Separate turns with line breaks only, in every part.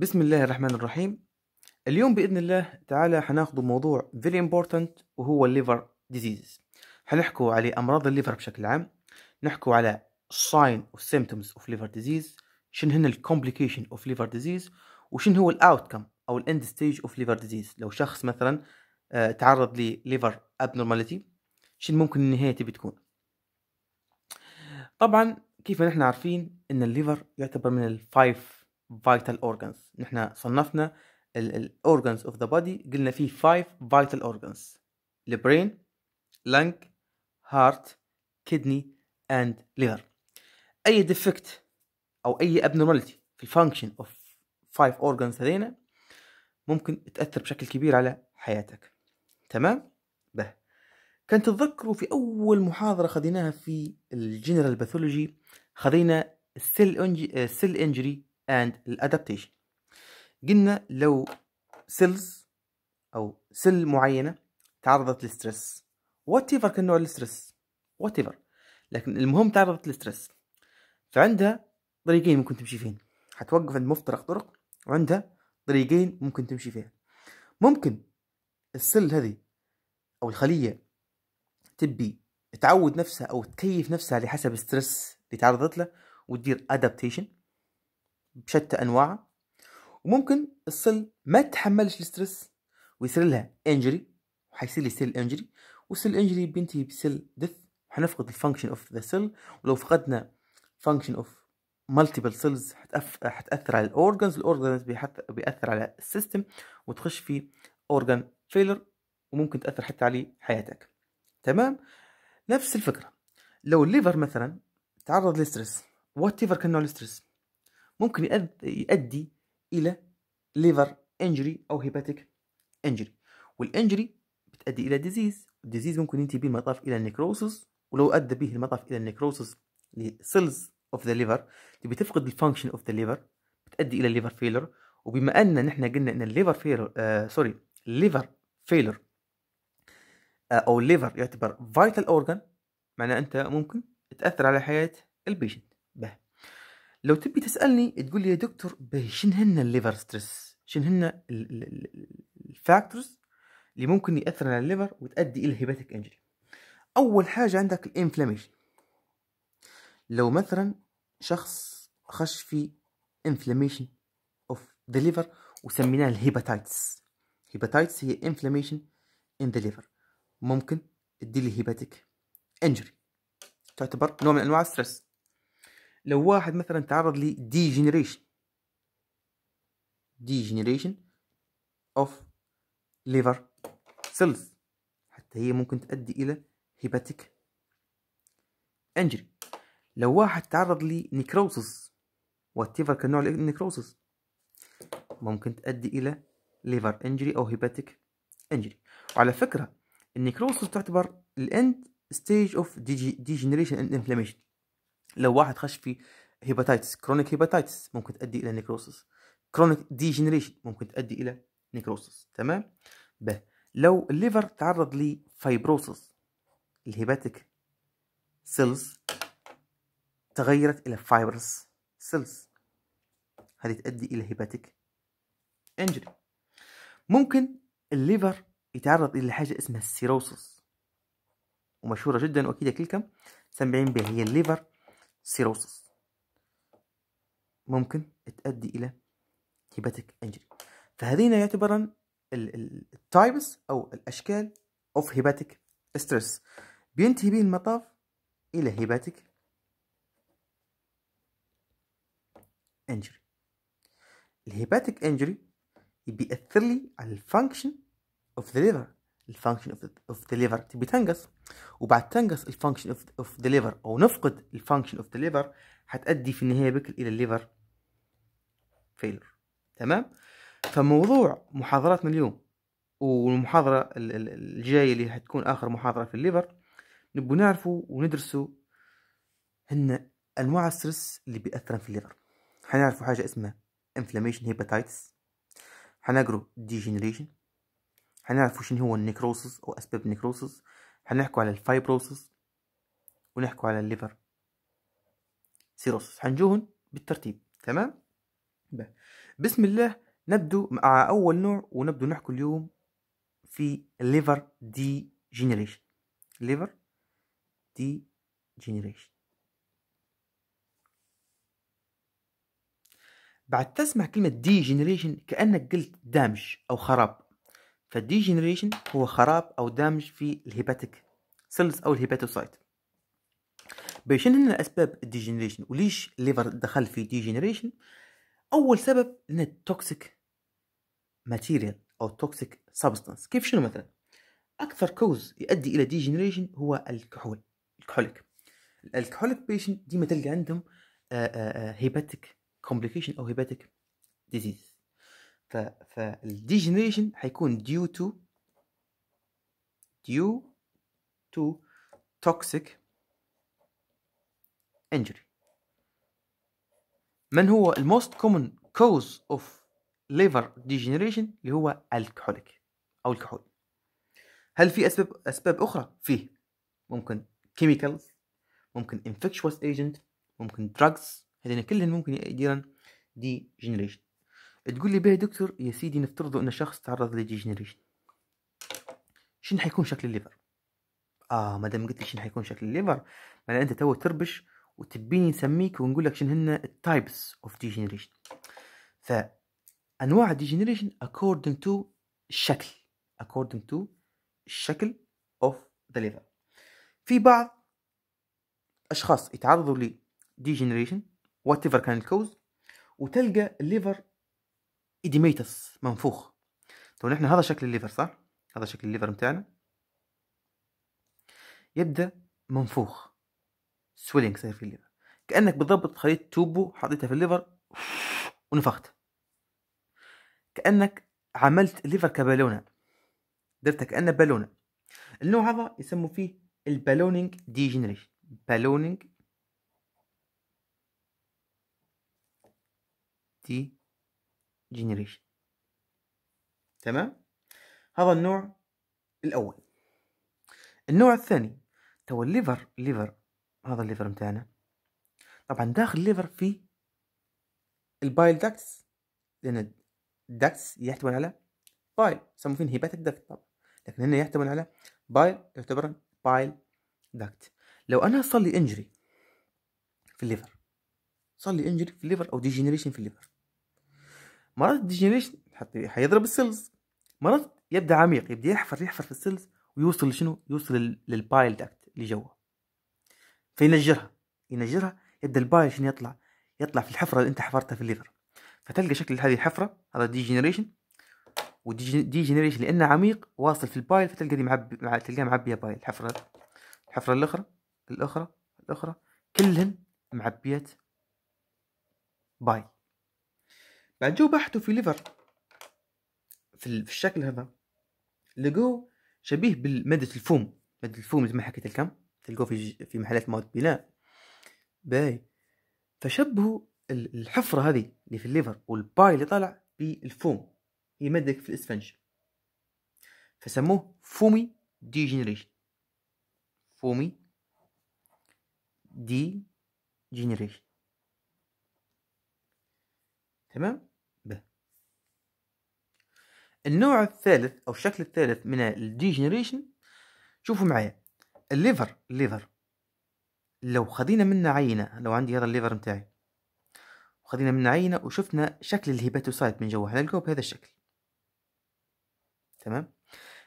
بسم الله الرحمن الرحيم. اليوم بإذن الله تعالى حناخذ موضوع very important وهو ال liver diseases. حنحكوا على أمراض الليفر بشكل عام. نحكوا على sign و symptoms of liver disease. شنو هن ال complication of liver disease. وشنو هو ال outcome أو ال end stage of liver disease. لو شخص مثلا آه، تعرض ل liver abnormality شنو ممكن النهاية تبي تكون؟ طبعا كيف نحن عارفين إن ال liver يعتبر من ال five vital organs. نحن صنفنا ال organs of the body قلنا فيه five vital organs ال brain lung heart kidney and liver. أي defect أو أي abnormality في ال function of five organs هذينا ممكن تأثر بشكل كبير على حياتك. تمام؟ به. كان تتذكروا في أول محاضرة خذيناها في ال general pathology خذينا ال cell injury and ال adaptation قلنا لو cells أو cell معينة تعرضت لل stress whatever كان نوع ال stress whatever لكن المهم تعرضت لل stress فعندها طريقين ممكن تمشي فيهم حتوقف عند مفترق طرق وعندها طريقين ممكن تمشي فيها. ممكن ال cell هذه أو الخلية تبي تعود نفسها أو تكيف نفسها على حسب ال stress اللي تعرضت له وتدير adaptation بشتى انواعها وممكن ال cell ما تتحملش ال stress ويصير لها injury وحيصير لي cell injury وال cell injury بينتهي ب cell death وحنفقد ال function of the cell ولو فقدنا function of multiple cells حتأثر على ال organs ال organs بيأثر على ال system وتخش في organ failure وممكن تأثر حتى على حياتك. تمام؟ نفس الفكرة. لو ال liver مثلا تعرض لل stress whatever كان نوع ال stress ممكن يؤدي إلى ليفر انجري أو هيباتيك انجري والانجري بتؤدي إلى disease ال disease ممكن ينتهي به المطاف إلى ال necrosis ولو أدى به المطاف إلى ال necrosis ل cells of the liver تبي تفقد ال function of the liver بتؤدي إلى ال liver failure وبما أن نحن قلنا إن ال liver failure آه sorry ال liver failure آه أو ال liver يعتبر vital organ معناه أنت ممكن تأثر على حياة ال patient به. لو تبي تسألني تقول لي يا دكتور شن هن ال liver stress؟ شن هن ال factors اللي ممكن يأثر على ال liver وتؤدي إلى hepatic injury؟ أول حاجة عندك ال inflammation. لو مثلا شخص خش في inflammation of the liver وسميناه ال hepatitis. hepatitis هي inflammation in the liver ممكن تدي لي hepatic injury. تعتبر نوع من أنواع ال stress. لو واحد مثلا تعرض ل degeneration. Degeneration of liver cells. حتى هي ممكن تؤدي إلى hepatic injury. لو واحد تعرض ل necrosis whatever كان نوع ال necrosis ممكن تؤدي إلى liver injury أو hepatic injury. وعلى فكرة ال necrosis تعتبر ال end stage of degeneration and inflammation. لو واحد خش في hepatitis chronic hepatitis ممكن تؤدي إلى necrosis chronic degeneration ممكن تؤدي إلى necrosis تمام؟ ب. لو ال liver تعرض ل fibrosis ال hepatic cells تغيرت إلى fibrous cells هذه تؤدي إلى hepatic injury ممكن ال liver يتعرض إلى حاجة اسمها ال cirrhosis ومشهورة جدا وأكيد كلكم سامعين بها. هي ال liver cirrhosis ممكن تؤدي إلى hepatic injury فهذين يعتبرن ال types أو الأشكال of hepatic stress بينتهي به المطاف إلى hepatic injury ال hepatic injury بيأثر لي على ال function of the liver ال function of the liver تبي تنقص. وبعد تنقص ال function of the liver أو نفقد ال function of the liver حتؤدي في النهاية بك إلى ال liver failure تمام؟ فموضوع محاضراتنا اليوم والمحاضرة الجاية اللي حتكون آخر محاضرة في ال liver نبغى نعرفوا وندرسوا هن أنواع ال stress اللي بيأثر في ال liver حنعرفوا حاجة اسمها inflammation hepatitis حنقروا degeneration حنعرفوا شنو هو ال necrosis أو أسباب ال necrosis حنحكوا على ال fibrosis ونحكوا على ال liver. cirrhosis. حنجوهن بالترتيب. تمام؟ بسم الله نبدو مع أول نوع ونبدو نحكي اليوم في liver degeneration liver degeneration بعد تسمع كلمة degeneration كأنك قلت damage أو خراب. فال degeneration هو خراب أو damage في ال hepatic cells أو ال hepatocyte. بيشن لنا أسباب ال degeneration وليش ال liver دخل في degeneration أول سبب إن ال toxic material أو toxic substance كيف شنو مثلا؟ أكثر cause يؤدي إلى degeneration هو الكحول ال alcoholic. ال alcoholic patient ديما تلقى عندهم hepatic complication أو hepatic disease فال degeneration حيكون due to due to toxic injury. من هو ال most common cause of liver degeneration اللي هو ال alcoholic أو الكحول هل في أسباب أسباب أخرى؟ فيه. ممكن chemicals ممكن infectious agent ممكن drugs هذين كلهم ممكن يديرن degeneration تقول لي بيه دكتور يا سيدي نفترض إن شخص تعرض ل degeneration. شنو حيكون شكل ال liver؟ آه ما دام قلت لي شنو حيكون شكل ال liver معناها أنت تو تربش وتبيني نسميك ونقول لك شنو هن ال types of degeneration فأنواع ال degeneration according to الشكل according to الشكل of the liver. في بعض أشخاص يتعرضوا ل degeneration whatever كان ال cause وتلقى ال liver edematous منفوخ. تو نحن هذا شكل ال liver صح؟ هذا شكل ال liver متاعنا. يبدأ منفوخ. swelling صاير في ال liver. كأنك بالضبط خليت توبو حطيتها في ال liver ونفخت. كأنك عملت ال liver كبالونة. درتها كانه بالونة. النوع هذا يسموا فيه ال ballooning degeneration ballooning degeneration تمام؟ هذا النوع الأول. النوع الثاني تو ال liver ال liver هذا ال liver متاعنا. طبعا داخل ال liver في ال bile ducts لأن ال ducts يحتوي على bile يسمون فيه hepatic duct طبعا. لكن هنا يحتوي على bile يعتبر bile duct. لو أنا صار لي injury في ال liver صار لي injury في ال liver أو degeneration في ال liver مرات ال degeneration حيضرب ال cells مرات يبدأ عميق يبدأ يحفر يحفر في ال cells ويوصل لشنو؟ يوصل لل bile duct اللي جوا. فينجرها ينجرها يبدأ ال bile شنو يطلع؟ يطلع في الحفرة اللي أنت حفرتها في ال liver. فتلقى شكل هذه الحفرة هذا degeneration و degeneration لأنه عميق واصل في ال bile فتلقى دي معبي مع تلقاها معبية bile. الحفرة الحفرة الأخرى الأخرى الأخرى كلهن معبيات bile. بعد جو بحثوا في liver. في الشكل هذا لقوه شبيه بمادة الفوم. مادة الفوم زي ما حكيت لكم تلقوه في في محلات مواد بناء. باهي فشبهوا الحفرة هذه اللي في ال liver وال bile اللي طالع بالفوم. هي مادة في الإسفنج. فسموه foamy degeneration foamy degeneration تمام؟ النوع الثالث أو الشكل الثالث من ال degeneration شوفوا معايا ال liver ال liver. لو خذينا منه عينة لو عندي هذا ال liver متاعي. وخذينا منه عينة وشفنا شكل ال hepatocyte من جوا حنلقاه بهذا الشكل. تمام؟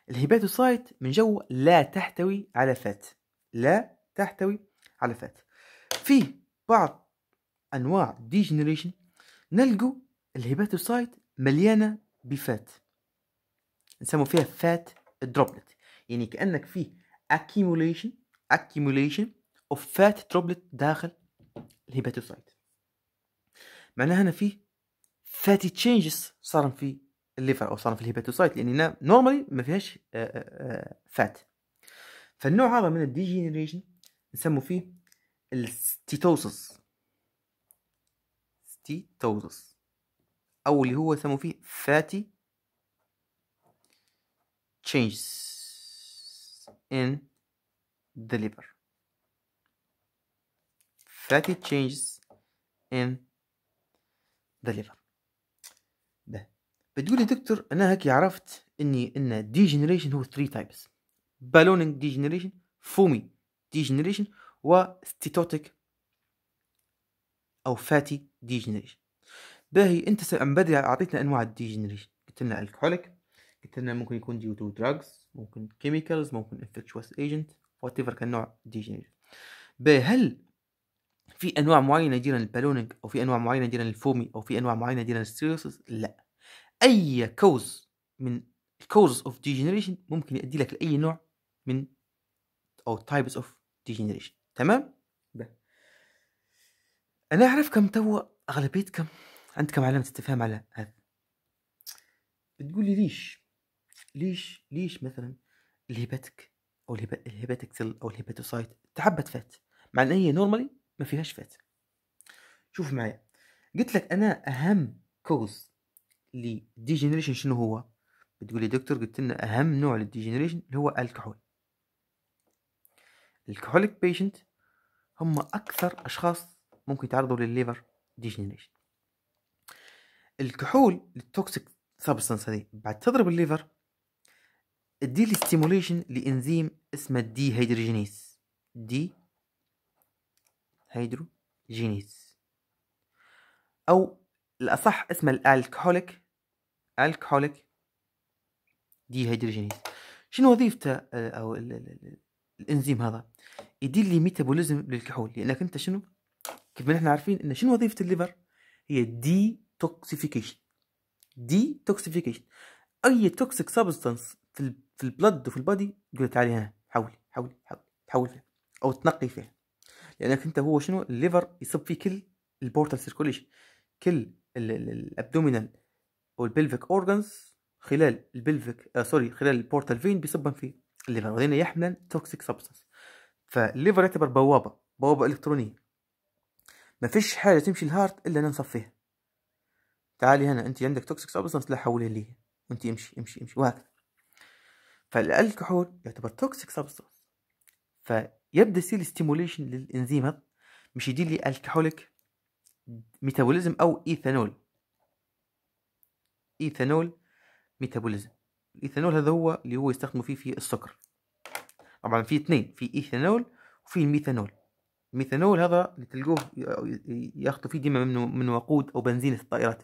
ال hepatocyte من جوا لا تحتوي على fat. لا تحتوي على fat. في بعض أنواع degeneration نلقوا ال hepatocyte مليانة ب fat. نسمو فيها fat droplet يعني كأنك في accumulation accumulation of fat droplet داخل ال hepatocyte. معناها هنا في fatty changes صار في ال liver أو صار في ال hepatocyte لأن normally ما فيهاش fat فالنوع هذا من ال degeneration نسمو فيه ال steatosis. steatosis. أو اللي هو يسمو فيه fatty changes in the liver. Fatty changes in the liver. بتقول لي دكتور أنا هيك عرفت إني إن degeneration هو 3 types ballooning degeneration foamy degeneration و steatotic أو fatty degeneration باهي أنت عم بدري أعطيتنا أنواع ال degeneration قلت لنا alcoholic قلت لنا ممكن يكون due to drugs ممكن chemicals ممكن infectious agent whatever كان نوع degeneration باهي هل في أنواع معينة جيران لل ballooning أو في أنواع معينة جيران لل foamy أو في أنواع معينة جيران لل steatosis لا. أي cause من ال cause of degeneration ممكن يؤدي لك لأي نوع من أو types of degeneration تمام؟ ده. أنا أعرف كم تو اغلبيتكم عندكم علامة استفهام على هذا. بتقول لي ليش؟ ليش ليش مثلا ال hepatic أو ال hepatic cell أو ال hepatocyte تعبت fat؟ مع إن هي normally ما فيهاش fat. شوف معايا قلت لك أنا أهم cause لل degeneration شنو هو؟ بتقول لي دكتور قلت لنا أهم نوع للديجنريشن اللي هو الكحول. ال alcoholic patient هم أكثر أشخاص ممكن يتعرضوا للل liver degeneration الكحول ال toxic substance هذه بعد تضرب ال liver تدي لي stimulation لإنزيم اسمه dehydrogenase dehydrogenase أو الأصح اسمه ال alcoholic. alcoholic dehydrogenase شنو وظيفته آه، أو الإنزيم هذا؟ يدير لي metabolism للكحول. لأنك أنت شنو؟ كيف ما نحن عارفين إن شنو وظيفة ال liver؟ هي detoxification detoxification أي toxic substance في في ال blood وفي ال body تقول تعالي هنا حولي حولي حولي تحول فيها أو تنقي فيها. لأنك أنت هو شنو؟ ال liver يصب فيه كل ال portal circulation كل ال abdominal أو ال pelvic organs خلال ال pelvic آه sorry خلال ال portal vein بيصبن في ال liver. وهنا يحمل toxic substance فال liver يعتبر بوابة بوابة إلكترونية. ما فيش حاجة تمشي ال heart إلا نصفيها تعالي هنا انت عندك toxic substance لا حولي لي. وانت امشي امشي امشي وهكذا. فالكحول يعتبر toxic substance فيبدأ يصير stimulation للإنزيم هذا مش يدير لي alcoholic metabolism أو ethanol ethanol metabolism الايثانول هذا هو اللي هو يستخدموا فيه في السكر. طبعا في اثنين في ايثانول وفي الميثانول الميثانول هذا اللي تلقوه ياخذوا فيه ديما من من وقود أو بنزين الطائرات.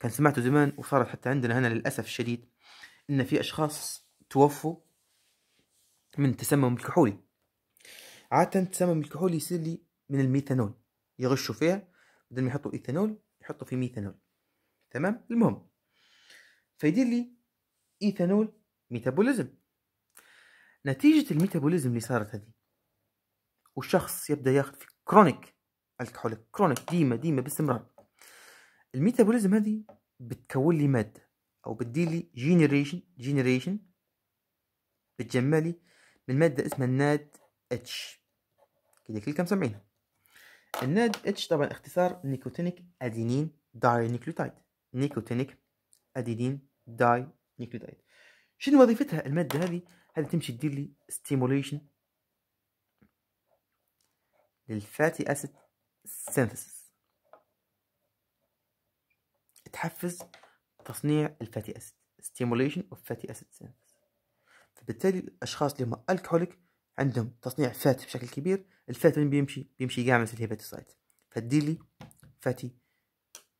كان سمعته زمان وصارت حتى عندنا هنا للأسف الشديد إن في أشخاص توفوا من تسمم الكحولي. عادة التسمم الكحولي يصير لي من الميثانول. يغشوا فيها بدل ما يحطوا إيثانول يحطوا في ميثانول. تمام؟ المهم فيدير لي ethanol metabolism. نتيجة ال metabolism اللي صارت هذه والشخص يبدأ ياخذ في chronic alcoholic chronic ديما ديما باستمرار. ال metabolism هذه بتكون لي مادة أو بتدي لي generation generation بتجمع من مادة اسمها ال NADH. كده كلكم سامعينها. ال NADH طبعا اختصار nicotinic adenine dinucleotide nicotinic adenine dinucleotide شنو وظيفتها المادة هذه؟ هذه تمشي تدير لي stimulation لل fatty acid synthesis تحفز تصنيع ال fatty acid stimulation of fatty acid synthesis فبالتالي الأشخاص اللي هم alcoholic عندهم تصنيع fat بشكل كبير ال fat وين بيمشي؟ بيمشي قاعد في ال hepatocyte فتديلي fatty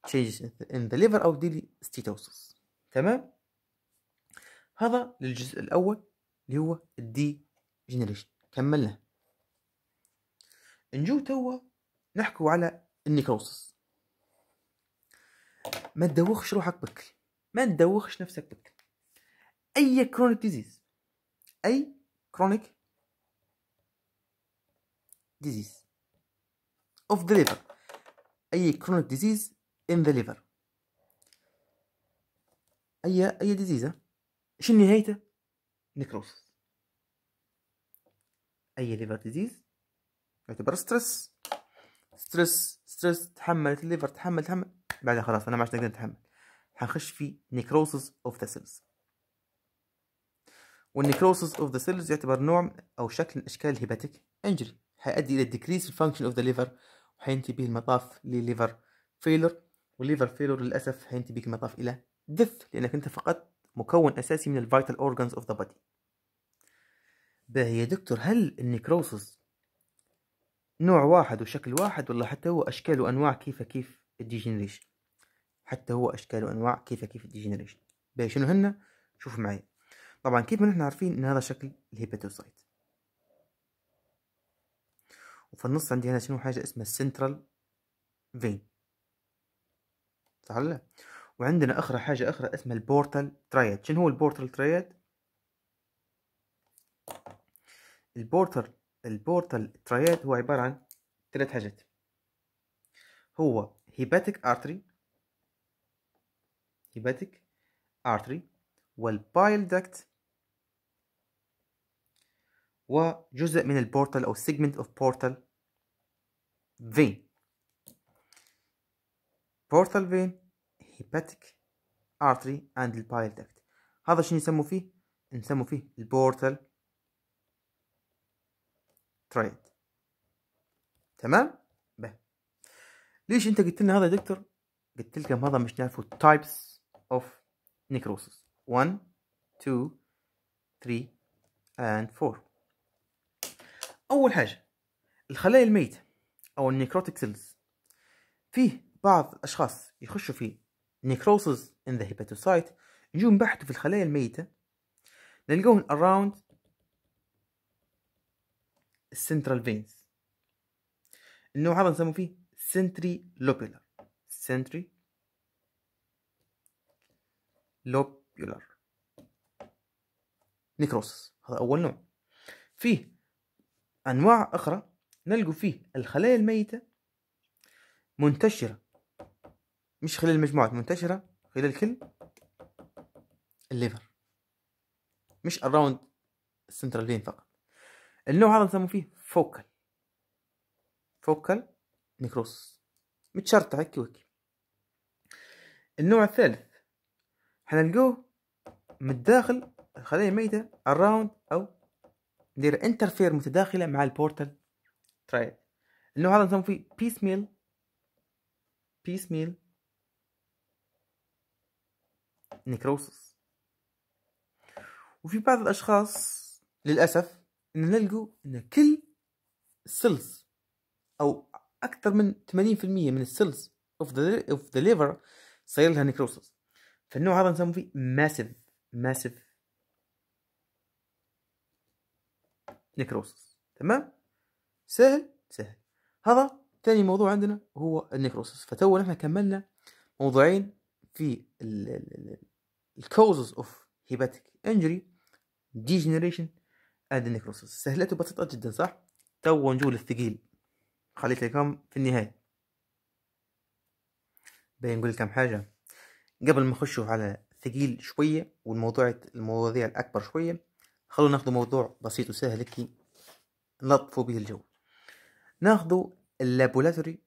changes in the liver أو ديلي steatosis تمام؟ هذا للجزء الأول اللي هو ال degeneration كملنا. نجو توا نحكوا على ال necrosis ما تدوخش روحك بكري ما تدوخش نفسك بكري أي chronic disease أي chronic disease of the liver أي chronic disease in the liver أي أي disease شنو نهايته necrosis أي liver disease يعتبر stress stress stress تحملت ال liver تحمل تحمل. بعدها خلاص أنا ما عادش نقدر نتحمل حنخش في necrosis of the cells وال necrosis of the cells يعتبر نوع أو شكل من أشكال ال hepatic injury حيؤدي إلى decrease ال function of the liver وحينتهي به المطاف ل liver failure وال liver failure للأسف حينتهي بك المطاف إلى death لأنك أنت فقدت مكون أساسي من ال vital organs of the body باهي يا دكتور هل ال necrosis نوع واحد وشكل واحد ولا حتى هو أشكال وأنواع كيف كيف ال degeneration حتى هو أشكال وأنواع كيف كيف الديجنريشن باهي شنو هن؟ شوفوا معي. طبعا كيف ما نحن عارفين إن هذا شكل ال hepatocyte. وفي النص عندي هنا شنو حاجة اسمها ال central vein صح ولا وعندنا أخرى حاجة أخرى اسمها البورتال ترايد شنو هو البورتال ترايد البورتال البورتال ترايد هو عبارة عن ثلاث حاجات. هو hepatic artery hepatic artery وال bile duct وجزء من ال portal أو segment of portal vein. Portal vein hepatic artery and bile duct. هذا شنو يسموا فيه؟ نسموا فيه ال portal triad تمام؟ به. ليش أنت قلت لنا هذا يا دكتور؟ قلت لكم هذا مش نعرفه. Types of necrosis. 1 2 3 and 4 أول حاجة الخلايا الميتة أو ال necrotic cells فيه بعض الأشخاص يخشوا في necrosis in the hepatocyte يجوا بحثوا في الخلايا الميتة نلقوهم around ال central veins النوع هذا نسموه فيه centrilobular centri lobular necrosis هذا أول نوع. فيه أنواع أخرى نلقوا فيه الخلايا الميتة منتشرة. مش خلال المجموعات منتشرة خلال كل ال liver. مش around ال central vein فقط. النوع هذا نسموه فيه focal focal necrosis متشرطة هيك وهيك النوع الثالث حنلقوه من الداخل الخلايا الميتة around أو ندير interfere متداخلة مع ال portal triad النوع هذا نسميه فيه piecemeal piecemeal necrosis وفي بعض الأشخاص للأسف إن نلقوا إن كل ال cells أو أكثر من 80% من ال cells of the of the liver صاير لها necrosis فالنوع هذا نسميه فيه massive massive necrosis تمام؟ سهل؟ سهل. هذا ثاني موضوع عندنا هو ال necrosis فتو نحن كملنا موضوعين في ال causes of hepatic injury degeneration and necrosis سهلته بسيطة جدا صح؟ تو نجوا للثقيل. خليت لكم في النهاية. بين نقول كم حاجة. قبل ما نخشوا على ثقيل شوية والموضوع المواضيع الأكبر شوية خلونا ناخذ موضوع بسيط وسهل هيك نلطفوا به الجو. ناخذ ال laboratory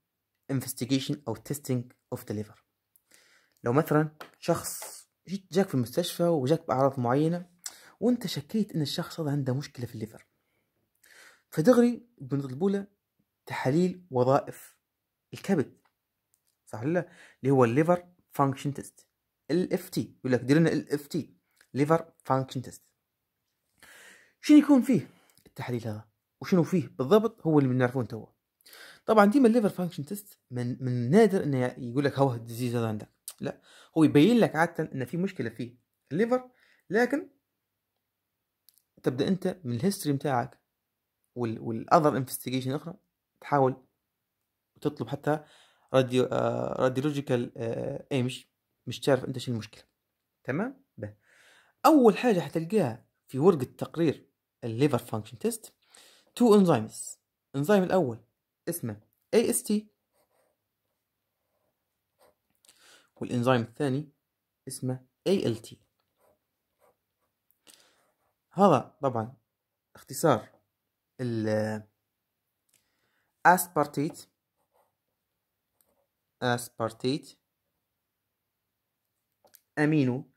investigation أو testing of the liver لو مثلا شخص جاك في المستشفى وجاك بأعراض معينة وانت شكيت إن الشخص هذا عنده مشكلة في ال liver. فدغري بنطلبوا له تحاليل وظائف الكبد صح ولا اللي هو ال liver function test LFT يقول لك دير لنا LFT liver function test. شنو يكون فيه؟ التحليل هذا. وشنو فيه بالضبط هو اللي بنعرفوه توا طبعا ديما ال liver function test من من نادر إنه يقول لك هو ال disease هذا عندك. لا. هو يبين لك عادة إن في مشكلة في ال liver لكن تبدأ أنت من ال history بتاعك وال other investigation أخرى تحاول تطلب حتى راديو آه radiological آه بش تعرف أنت شو المشكلة. تمام؟ به. أول حاجة حتلقاها في ورقة تقرير ال liver function test. two enzymes. الانزيم الأول. اسمه AST والانزيم الثاني اسمه ALT هذا طبعا اختصار ال aspartate. aspartate. amino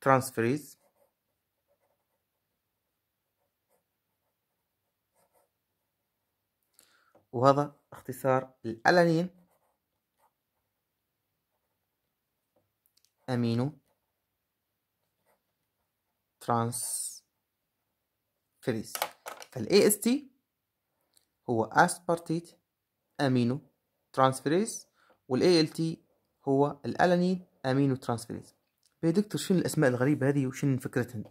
transferase وهذا اختصار ال alanine. amino. transferase. فال AST هو aspartate amino transferase وال ALT هو ال alanine amino transferase. يا دكتور شنو الأسماء الغريبة هذه وشنو فكرتهن؟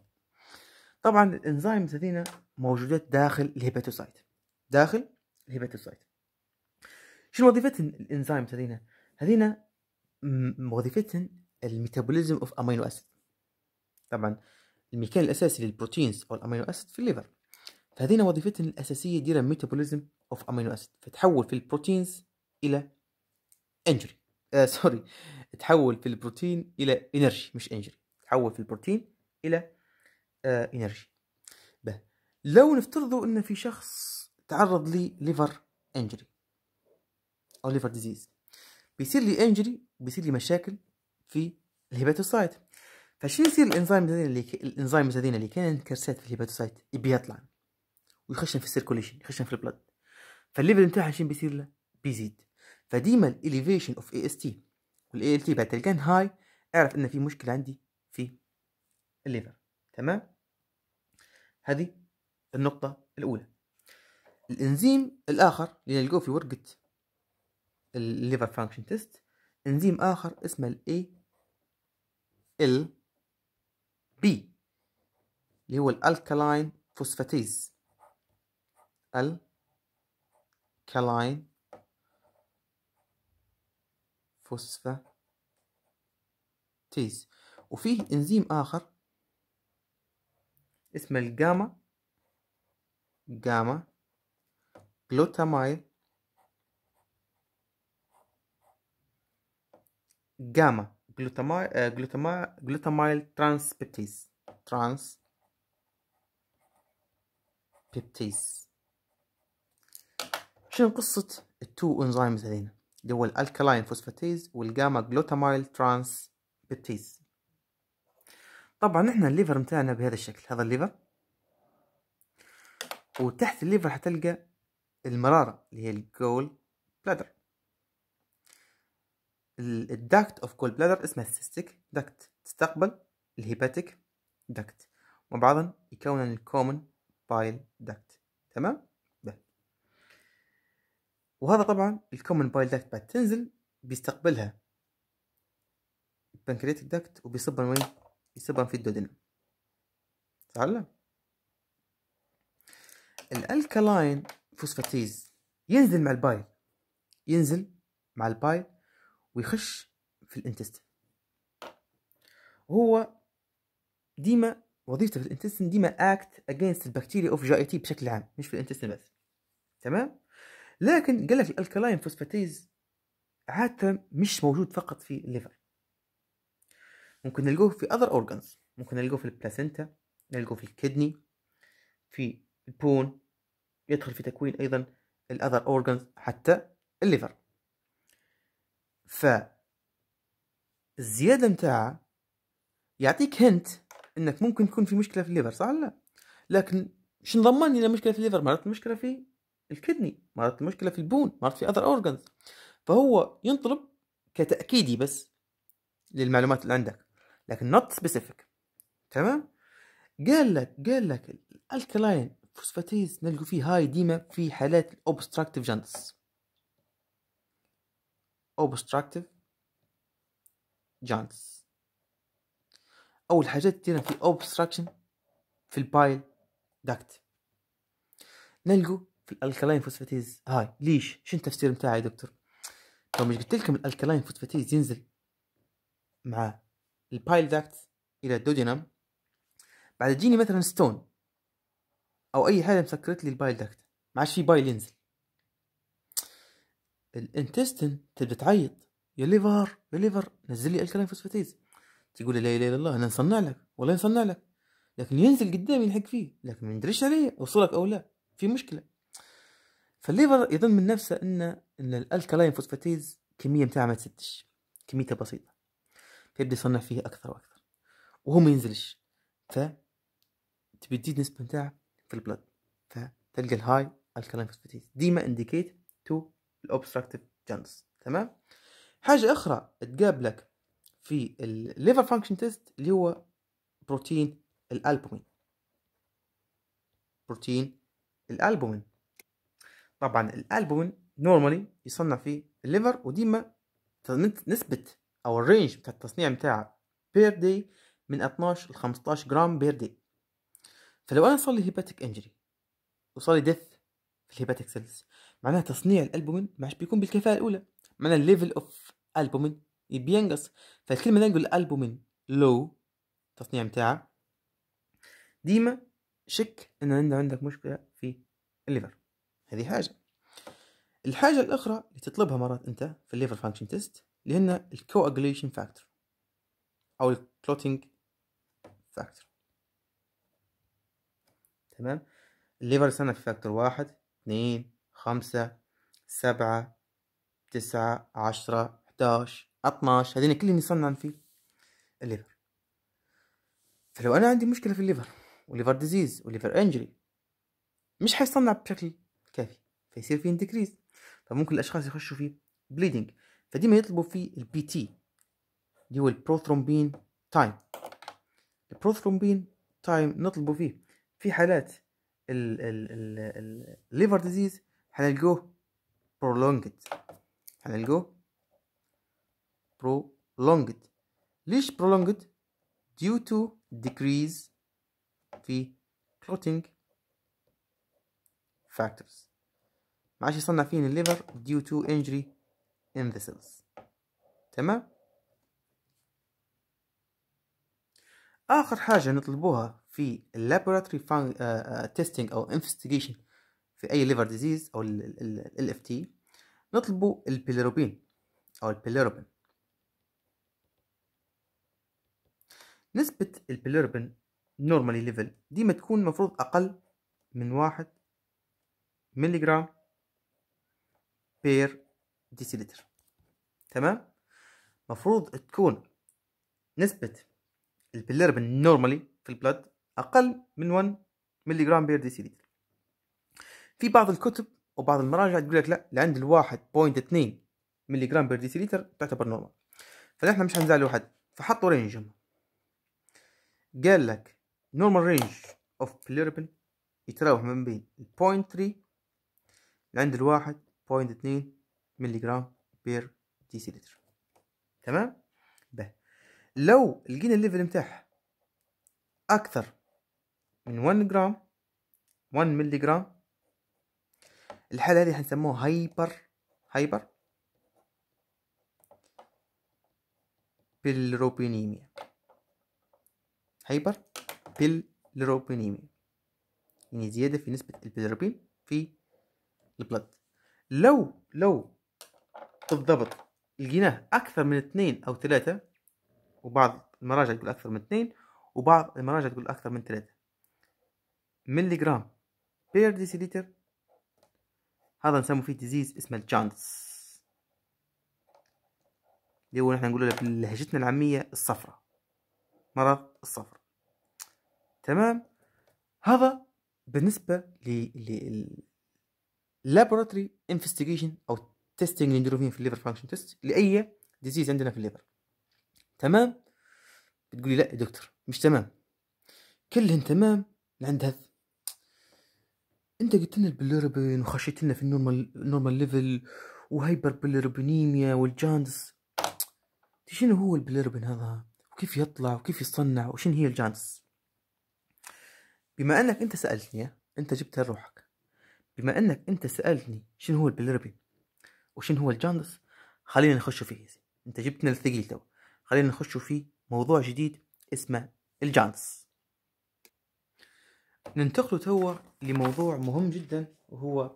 طبعا ال enzymes هذينا موجودات داخل ال hepatocyte. داخل ال hepatocyte شنو وظيفتهن ال enzymes هذينا هذينا وظيفتهن ال metabolism of amino acid طبعا المكان الأساسي لل proteins أو ال amino acid في ال liver. فهذينا وظيفتهن الأساسية ديرها metabolism of amino acid فتحول في ال proteins إلى injury آه سوري تحول في البروتين إلى energy مش injury تحول في البروتين إلى آه energy لو نفترضوا إن في شخص تعرض لي liver injury أو liver disease بيصير لي injury بيصير لي مشاكل في ال hepatocyte. فشو يصير الإنزيم اللي. الإنزيم هذين اللي كان كرسات في ال hepatocyte؟ يبي يطلع ويخشن في ال circulation يخشن في ال blood فال level نتاعها شنو بيصير له؟ بيزيد. فديما ال elevation of AST وال ALT بعد تلقان high اعرف ان في مشكلة عندي في ال liver. تمام؟ هذه النقطة الأولى. الإنزيم الآخر اللي نلقوه في ورقة ال liver function test إنزيم آخر اسمه ال ALP اللي هو ال alkaline phosphatase. alkaline phosphatase. وفيه إنزيم آخر اسمه ال gamma gamma glutamyl gamma glutamyl glutamyl transpeptidase transpeptidase شنو قصة ال two enzymes هذين؟ اللي هو ال alkaline phosphatase وال gamma glutamyl transpeptidase طبعا إحنا ال liver متاعنا بهذا الشكل هذا ال liver. وتحت ال liver حتلقى المرارة اللي هي ال gall bladder ال duct of gall bladder اسمها ال cystic duct تستقبل ال hepatic duct وبعضهم يكون ال common bile duct تمام؟ ده. وهذا طبعا ال common bile duct بعد تنزل بيستقبلها ال pancreatic duct وبيصبها وين؟ يصبها في ال duodenum صح ال alkaline phosphatase. ينزل مع ال bile. ينزل مع ال bile ويخش في ال intestine. وهو ديما وظيفته في ال intestine ديما act against ال bacteria of GIT بشكل عام مش في ال intestine بس. تمام؟ لكن قال لك ال alkaline phosphatase عادة مش موجود فقط في ال liver. ممكن نلقوه في other organs. ممكن نلقوه في ال placenta نلقوه في ال kidney في ال bone يدخل في تكوين أيضا ال other organs حتى ال liver ف الزيادة متاعها يعطيك hint إنك ممكن تكون في مشكلة في ال liver صح لا؟ لكن شن ضمني إن مشكلة في ال liver مرات المشكلة في ال kidney مرات المشكلة في ال bone مرات في other organs فهو ينطلب كتأكيدي بس للمعلومات اللي عندك لكن not specific تمام؟ قال لك قال لك alkaline phosphatase نلقوا فيه high ديما في حالات ال obstructive jaundice obstructive jaundice أول حاجات تجينا في obstruction في ال bile duct نلقوا في ال alkaline phosphatase high ليش؟ شو التفسير بتاعي يا دكتور؟ لو مش قلت لكم ال alkaline phosphatase ينزل مع ال bile duct إلى ال duodenum بعد تجيني مثلا stone أو أي حاجة مسكرت لي ال bile duct ما عادش في bile ينزل. ال intestine تبدأ تعيط. يا liver يا liver نزل لي alkaline phosphatase تقول لا إله إلا الله أنا نصنع لك والله نصنع لك. لكن ينزل قدامي يلحق فيه. لكن ما ندريش عليه وصلك أو لا. في مشكلة. فال liver يظن من نفسه إن إن الالكلاين فوسفاتيز كمية متاعها ما تسدش. كميتها بسيطة. فيبدأ يصنع فيه أكثر وأكثر. وهو ما ينزلش. ف تبي تزيد نسبة متاعها في ال blood فتلقى ال high alkaline phosphatase ديما indicate to ال obstructive jaundice تمام؟ حاجة أخرى تقابلك في ال liver function test اللي هو protein ال albumin protein ال albumin طبعا ال albumin normally يصنع في ال liver وديما نسبة أو ال range بتاع التصنيع بتاعه per day من 12 ل 15 gram per day فلو أنا صار لي hepatic injury وصار لي death في ال hepatic cells معناها تصنيع الالبومين ما بيكون بالكفاءة الأولى. معناها ال level of albumin بينقص فالكلمة اللي نقول albumin low التصنيع بتاعه ديما شك إن انت عندك مشكلة في ال liver. هذه حاجة. الحاجة الأخرى اللي تطلبها مرات أنت في ال liver function test اللي هن ال coagulation factor أو ال clotting factor تمام؟ ال liver يصنف في factor واحد اثنين خمسة سبعة تسعة عشرة حداش اثناش هذين كلهم يصنعن في ال liver. فلو أنا عندي مشكلة في ال liver و liver disease و liver injury مش حيصنع بشكل كافي فيصير في decrease فممكن الأشخاص يخشوا في bleeding فديما يطلبوا في ال PT اللي هو ال prothrombin time ال prothrombin time نطلبوا فيه. في حالات ال liver disease حنلقوه prolonged حنلقوه prolonged ليش prolonged due to decrease في clotting factors ما عادش يصنع فيه ال liver due to injury in the cells تمام آخر حاجة نطلبوها في laboratory testing أو investigation في أي liver disease أو ال LFT نطلبوا البيليروبين أو البيليروبين. نسبة ال bilirubin normally level ديما تكون مفروض أقل من واحد milligram per deciliter تمام؟ مفروض تكون نسبة ال bilirubin normally في ال blood أقل من 1 milligram per deciliter في بعض الكتب وبعض المراجع تقول لك لا لعند الواحد point اثنين milligram per deciliter تعتبر normal فنحن مش حنزعل واحد فحطوا range قال لك normal range of bilirubin يتراوح من بين ال point 3 لعند الواحد point اتنين milligram per deciliter تمام؟ باهي. لو لقينا ال level متاعها أكثر من 1 جرام 1 ملي جرام الحالة هذه حنسموها hyper hyper bilirubinemia. hyperbilirubinemia. يعني زيادة في نسبة البيلروبين في ال blood لو لو بالضبط لقيناه أكثر من اثنين أو ثلاثة وبعض المراجع تقول أكثر من اثنين وبعض المراجع تقول أكثر من ثلاثة. milligram per deciliter. هذا نسميه فيه disease اسمه ال jaundice. اللي هو نحن نقول له بلهجتنا العامية الصفرة مرض الصفرة تمام؟ هذا بالنسبة ل laboratory investigation أو testing اللي نديرو فيه في ال liver function test لأي disease عندنا في ال liver. تمام؟ بتقولي لا يا دكتور مش تمام. كلهن تمام لعند هذا. انت قلت لنا البليربين وخشيت لنا في ال normal ال normal level و hyperbilirubinemia وال jaundice. شنو هو البليربين هذا؟ وكيف يطلع؟ وكيف يصنع؟ وشنو هي ال jaundice؟ بما انك انت سألتني انت جبتها لروحك بما انك انت سألتني شنو هو البليربين وشنو هو ال jaundice خلينا نخش فيه انت جبتنا الثقيل تو. خلينا نخش في موضوع جديد اسمه ال jaundice. ننتقل توا لموضوع مهم جدا وهو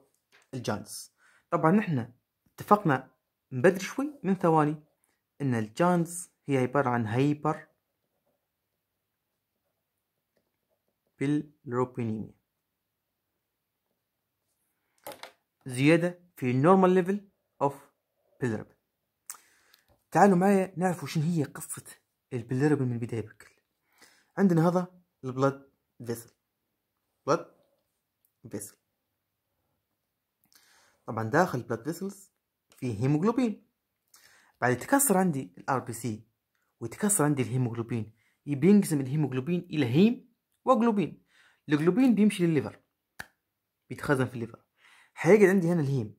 ال jaundice طبعا نحن اتفقنا من بدري شوي من ثواني إن ال jaundice هي عبارة عن hyperbilirubinemia زيادة في ال normal level of bilirubin تعالوا معايا نعرفوا شنو هي قصة البيلربين من البداية بكل عندنا هذا ال blood vessel blood vessel طبعا داخل ال blood vessels فيه هيموغلوبين بعد يتكسر عندي ال RBC ويتكسر عندي الهيموغلوبين بينقسم الهيموغلوبين إلى هيم وجلوبين الجلوبين بيمشي للل liver بيتخزن في ال liver هيقعد عندي هنا ال heme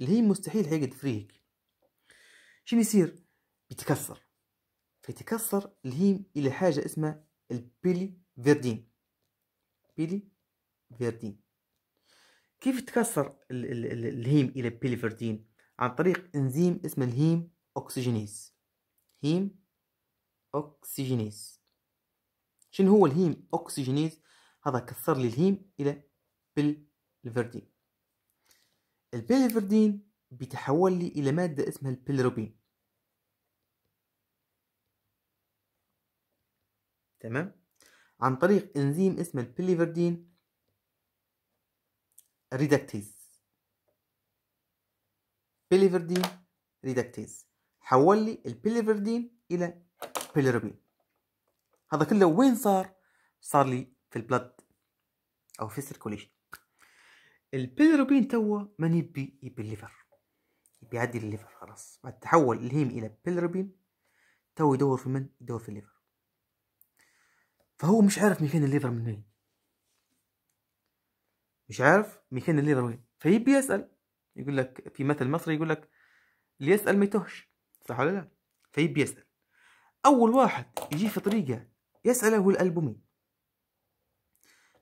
ال heme مستحيل هيقعد free شنو يصير؟ بيتكسر. فيتكسر ال heme إلى حاجة اسمها ال biliverdin. biliverdin. كيف تكسر ال ال ال ال heme إلى بيلي فيردين؟ عن طريق إنزيم اسمه ال heme oxygenase heme oxygenase شنو هو ال heme oxygenase هذا كسر لي ال heme إلى بالفيردين البيلفردين بيتحول لي إلى مادة اسمها البيلروبين. تمام؟ عن طريق إنزيم اسمه ال biliverdin reductase biliverdin reductase حول لي البيليفردين إلى بيليروبين. هذا كله وين صار؟ صار لي في ال blood أو في circulation البيليروبين توا من يبي يبي ال liver. يبي يعدي للل liver خلاص. بعد تحول ال heme إلى بيليروبين تو يدور في من؟ يدور في ال liver. فهو مش عارف مكان ال liver من وين. مش عارف مكان ال liver وين. فيبي يسأل. يقول لك في مثل مصري يقول لك اللي يسأل ما يتوهش. صح ولا لا؟ فيبي يسأل. أول واحد يجي في طريقة يسأله هو الألبومين.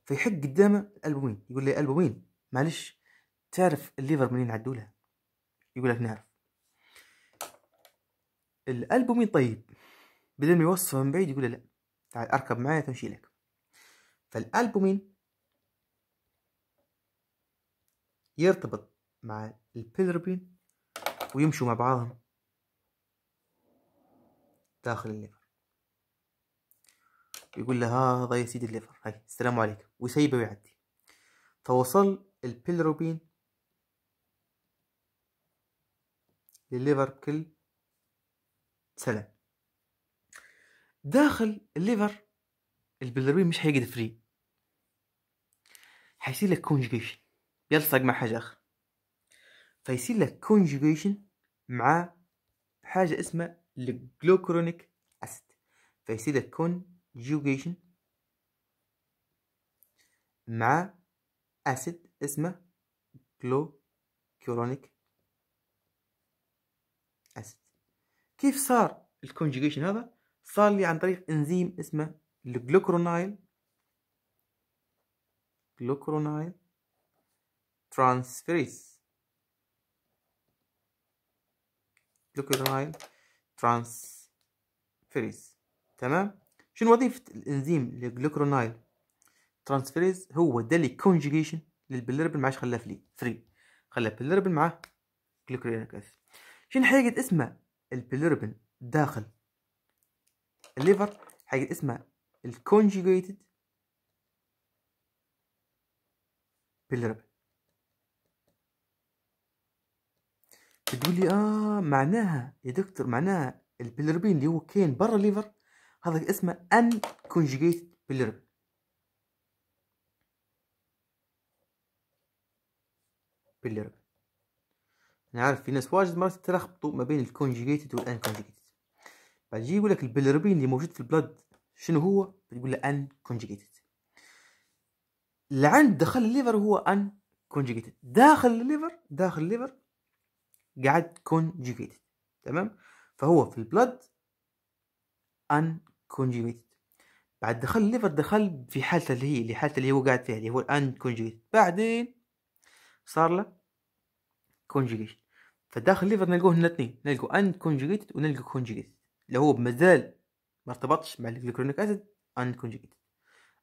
فيحق قدامه الألبومين. يقول لي ألبومين معلش تعرف الليفر منين عدولها يقول لك نعرف. الألبومين طيب. بدل ما يوصفه من بعيد يقول له لا. تعال اركب معايا تمشي لك. فالالبومين يرتبط مع البيلربين ويمشوا مع بعضهم داخل ال liver. يقول له هذا يا سيدي ال liver هاي السلام عليكم ويسيبه ويعدي. فوصل البيلروبين للليفر بكل سلام. داخل ال liver ال bilirubin مش هيقعد free حيصير لك conjugation يلصق مع حاجة أخرى فيصير لك conjugation مع حاجة اسمها ال glucuronic acid. فيصير لك conjugation مع acid اسمه glucuronic acid. كيف صار ال conjugation هذا؟ صار لي عن طريق إنزيم اسمه ال glucuronyl glucuronyl transferase glucuronyl transferase تمام؟ شنو وظيفة الإنزيم ال glucuronyl؟ transferase هو دار لي conjugation لل bilirubin معاش خلاه free free خلى البليربين معاه glucuronic acid شنو حقيقة اسمه البليربين داخل ال liver حاجة اسمها ال conjugated bilirubin. تقول لي آه معناها يا دكتور معناها البيلربين اللي هو كان برا ال liver هذا اسمه unconjugated bilirubin. bilirubin. أنا عارف في ناس واجد مرات تلخبطوا ما بين ال conjugated وال unconjugated يجي يقول لك البيلربين اللي موجود في ال blood شنو هو؟ بتقول له unconjugated اللي عند دخل ال liver هو unconjugated داخل ال liver داخل ال liver قاعد conjugated تمام؟ فهو في ال blood unconjugated بعد دخل ال liver دخل في حالته اللي هي اللي حالته اللي هو قاعد فيها اللي هو ال unconjugated بعدين صار له conjugation فداخل ال liver نلقوه هنا اثنين. نلقوا unconjugated ونلقى conjugated اللي هو مازال ما ارتبطش مع ال glucuronic acid unconjugated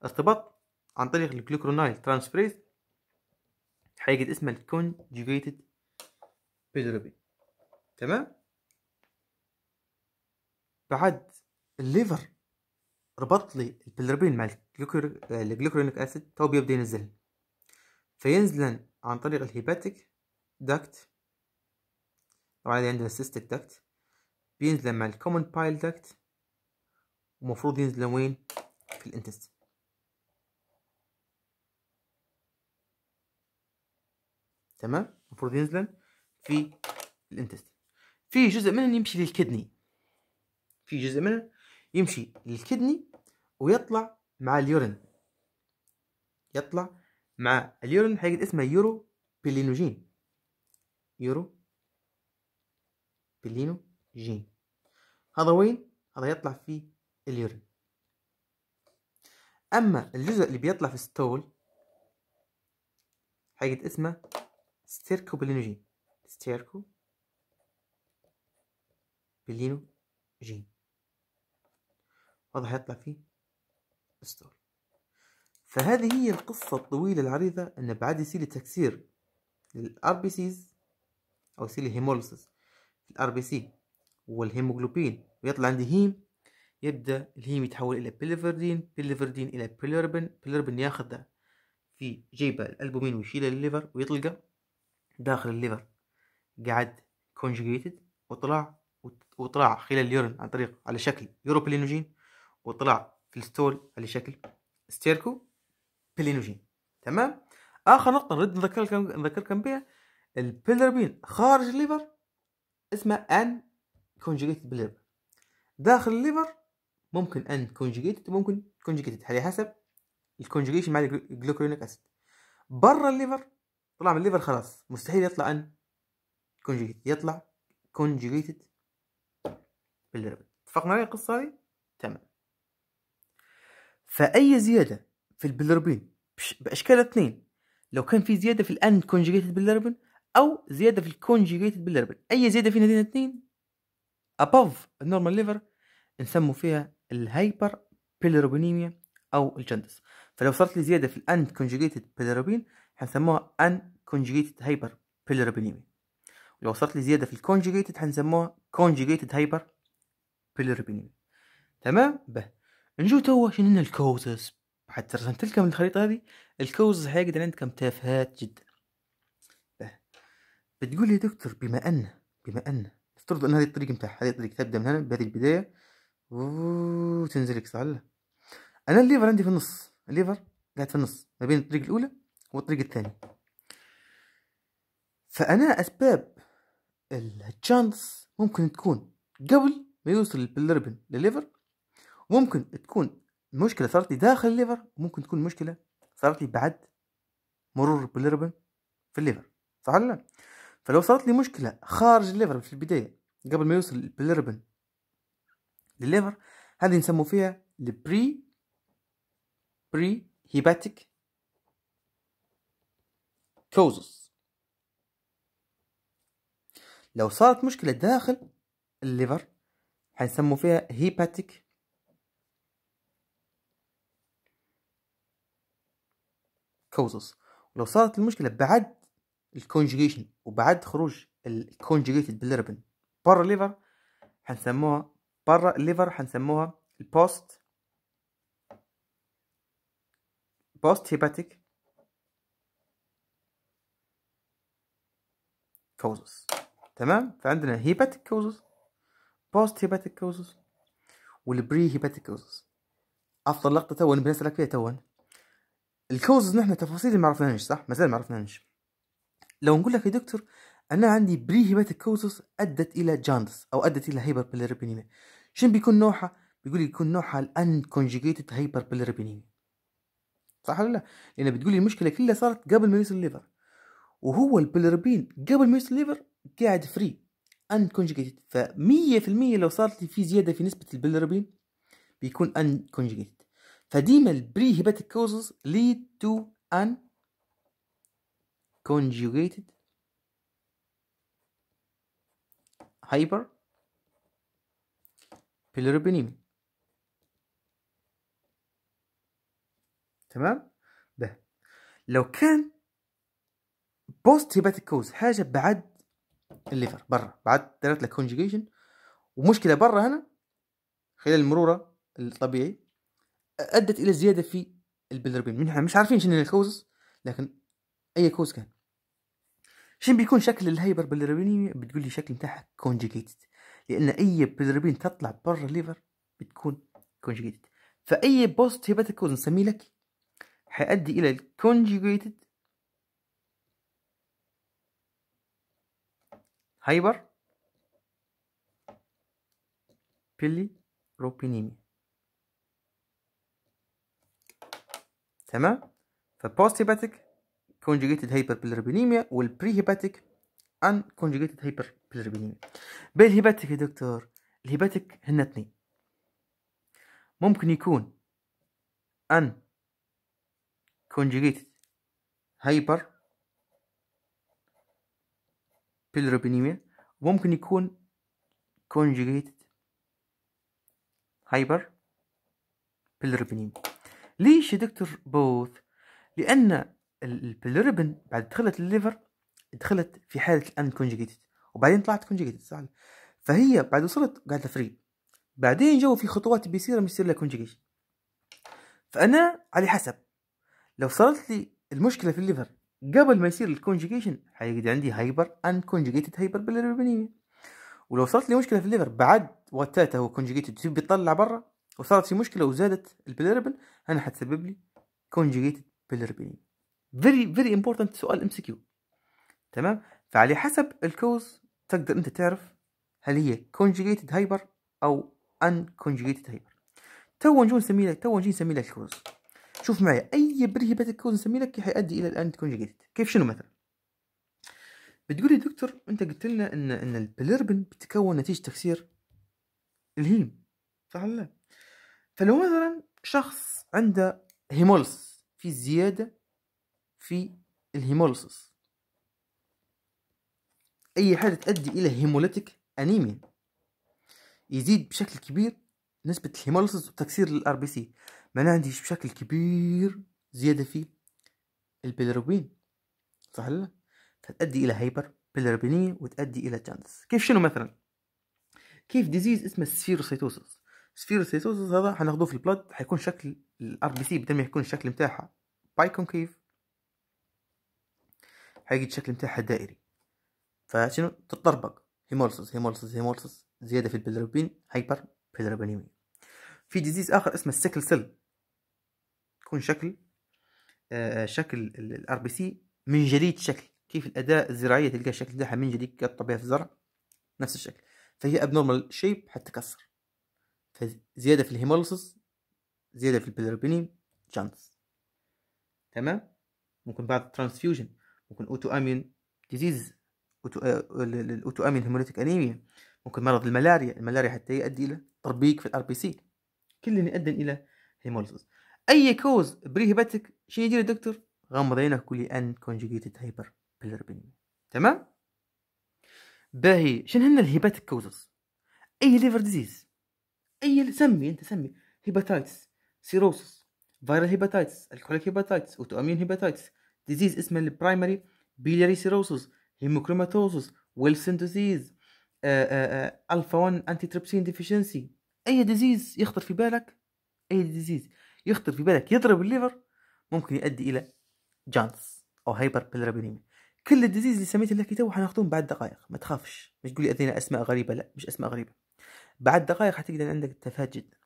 ارتبط عن طريق ال glucuronyl transferase حيجد اسمه ال conjugated bilirubin تمام؟ بعد ال liver ربط لي البيلروبين مع ال glucuronic acid تو بيبدأ ينزل. فينزلن عن طريق ال hepatic duct. طبعا عندنا ال cystic duct بينزل مع ال common bile duct ومفروض ينزل وين؟ في ال intestine تمام؟ المفروض ينزل في ال intestine في جزء منهم يمشي لل kidney في جزء منها يمشي لل kidney ويطلع مع ال urine. يطلع مع ال urine حاجة اسمها urobilinogen urobilinogen هذا وين؟ هذا يطلع في ال urine. أما الجزء اللي بيطلع في ال stool حاجة اسمها stercobilinogen stercobilinogen bilinogen هذا حيطلع فيه ال stool فهذه هي القصة الطويلة العريضة أن بعد يصير تكسير لل RBCs أو يصير hemolysis في ال RBC والهيموغلوبين ويطلع عندي heme يبدأ ال heme يتحول إلى biliverdin biliverdin إلى bilirubin bilirubin ياخذ في جيبه الألبومين ويشيله للل liver ويطلقه داخل ال liver. قعد conjugated وطلع وطلع خلال ال urine عن طريق على شكل urobilinogen وطلع في ال stool على شكل stercobilinogen. تمام؟ آخر نقطة نريد نذكركم نذكركم بها البيلربين خارج ال liver اسمه unconjugated bilirubin داخل ال liver ممكن unconjugated وممكن conjugated على حسب ال conjugation مع ال glucuronic acid برا ال liver طلع من ال liver خلاص. مستحيل يطلع unconjugated يطلع conjugated bilirubin اتفقنا على القصة هذه؟ تمام. فأي زيادة في البيلربين بأشكال اثنين. لو كان في زيادة في ال unconjugated bilirubin أو زيادة في ال conjugated bilirubin أي زيادة في هذين الاثنين above ال normal level نسموا فيها ال hyperbilirubinemia أو ال jaundice. فلو صارت لي زيادة في ال unconjugated bilirubin حنسموها unconjugated hyperbilirubinemia ولو صارت لي زيادة في ال conjugated حنسموها conjugated hyperbilirubinemia تمام؟ به نجو تو شنو ال causes حتى رسمت لكم الخريطة هذه؟ ال causes حيقدر عندكم تافهات جدا. بتقول يا دكتور بما أن بما أن نفترض أن هذه الطريقة متاعها هذه الطريقة تبدأ من هنا بهذه البداية. وتنزل لك صح أنا ال liver عندي في النص ال liver قاعد في النص ما بين الطريقة الأولى والطريقة الثانية. فأنا أسباب ال jaundice ممكن تكون قبل ما يوصل البلربن للليفر وممكن تكون المشكلة صارت لي داخل ال liver ممكن تكون مشكلة صارت لي بعد مرور بالليربن في ال liver صح لا؟ فلو صارت لي مشكلة خارج ال liver في البداية قبل ما يوصل ال bilirubin لل liver هذه نسمو فيها ال pre pre-hepatic causes لو صارت مشكلة داخل ال liver حنسمو فيها hepatic causes ولو صارت المشكلة بعد ال conjugation وبعد خروج ال conjugated bilirubin برا ال liver حنسموها برا ال liver حنسموها ال post post-hepatic causes تمام؟ فعندنا hepatic causes post-hepatic causes وال pre-hepatic causes أفضل لقطة تو بنسالك فيها تو ال causes نحن تفاصيل ما عرفناهاش صح؟ ما زال ما عرفناهاش لو نقول لك يا دكتور أنا عندي pre-hepatic causes أدت إلى jaundice أو أدت إلى hyperbilirubinemia شنو بيكون نوعها؟ بيقول يكون نوعها ال unconjugated hyperbilirubinemia صح ولا لا؟ لأن بتقول لي المشكلة كلها صارت قبل ما يوصل ال liver وهو البيليربين قبل ما يوصل ال liver قاعد free unconjugated ف 100% لو صارت لي في زيادة في نسبة البيليربين بيكون unconjugated فديما ال pre-hepatic causes lead to unconjugated hyper. Bilirubinemia تمام؟ ده. لو كان post-hepatic cause حاجة بعد ال liver برا بعد درت لك conjugation ومشكلة برا هنا خلال المرورة الطبيعي أدت إلى زيادة في البيلربين. إحنا مش عارفين شنو ال cause لكن أي cause كان. شنو بيكون شكل ال hyperbilirubinemia بتقول لي شكل بتاعها conjugated لأن أي بيلربين تطلع برا ال liver بتكون conjugated فأي post-hepatic cause نسميه لك حيؤدي إلى ال conjugated hyper bili bilirubinemia تمام ف post-hepatic conjugated hyperbilirubinemia وال pre-hepatic unconjugated hyperbilirubinemia بال hepatic يا دكتور ال hepatic هن اثنين ممكن يكون unconjugated hyper bilirubinemia وممكن يكون conjugated hyper bilirubinemia ليش يا دكتور both لأن البيليربين بعد دخلت ال liver دخلت في حالة ال unconjugated وبعدين طلعت conjugated صح؟ فهي بعد وصلت قاعدة free بعدين جو في خطوات بيصير مش يصير لها conjugation فأنا على حسب. لو صارت لي المشكلة في ال liver قبل ما يصير ال conjugation حيجي عندي hyper unconjugated hyperbilirubinemia ولو صارت لي مشكلة في ال liver بعد واتاتا هو conjugated بيطلع برا وصارت في مشكلة وزادت البيليربين أنا حتسبب لي conjugated bilirubinemia very very important سؤال MCQ تمام؟ فعلى حسب ال cause تقدر أنت تعرف هل هي conjugated hyper أو unconjugated hyper تو نجي نسمي لك تو نجي نسمي لك ال cause. شوف معي أي pre-hepatic cause نسمي لك حيؤدي إلى ال unconjugated كيف شنو مثلا؟ بتقولي دكتور أنت قلت لنا ان إن البليربن بتتكون نتيجة تكسير ال heme. صح ولا لا؟ فلو مثلا شخص عنده hemolysis في زيادة في ال hemolysis أي حاجة تؤدي إلى hemolytic anemia. يزيد بشكل كبير نسبة ال hemolysis وتكسير ال RBC معناها عندي بشكل كبير زيادة في البيلروبين صح لا؟ فتؤدي إلى hyperbilirubinemia وتؤدي إلى jaundice. كيف شنو مثلا؟ كيف disease اسمه spherocytosis spherocytosis هذا حناخذوه في ال blood حيكون شكل ال RBC بدل ما يكون الشكل متاعها biconcave حيجي الشكل متاعها دائري. فشنو؟ تتطربق hemolysis hemolysis hemolysis زيادة في ال bilirubin hyperbilirubinemia. في disease آخر اسمه ال sickle cell. يكون شكل آه شكل ال RBC منجل شكل. كيف الأداة الزراعية تلقى الشكل تاعها منجل؟ كالطبيعه في الزرع. نفس الشكل. فهي abnormal shape حتتكسر فزيادة في ال hemolysis زيادة في البيلروبينيم jaundice. تمام؟ ممكن blood transfusion ممكن autoimmune disease ال autoimmune hemolytic anemia ممكن مرض الملاريا الملاريا حتى يؤدي إلى تربيك في ال RBC كل يؤدي إلى hemolysis أي cause pre-hepatic شنو يدير الدكتور غمض عينك كل unconjugated hyperbilirubinemia تمام؟ باهي. شنو هن ال hepatic causes أي liver disease أي سمي أنت سمي. hepatitis cirrhosis viral hepatitis alcoholic hepatitis autoimmune hepatitis disease اسمه ال primary biliary cirrhosis hemochromatosis Wilson disease alpha 1 antitrypsin deficiency أي disease يخطر في بالك؟ أي disease يخطر في بالك؟ يضرب ال liver ممكن يؤدي إلى jaundice أو hyperbilirubinemia كل ال disease اللي سميت لك تو حناخذهم بعد دقائق ما تخافش. مش تقولي ادينا أسماء غريبة لا مش أسماء غريبة. بعد دقائق حتقدر عندك تفاهات جدا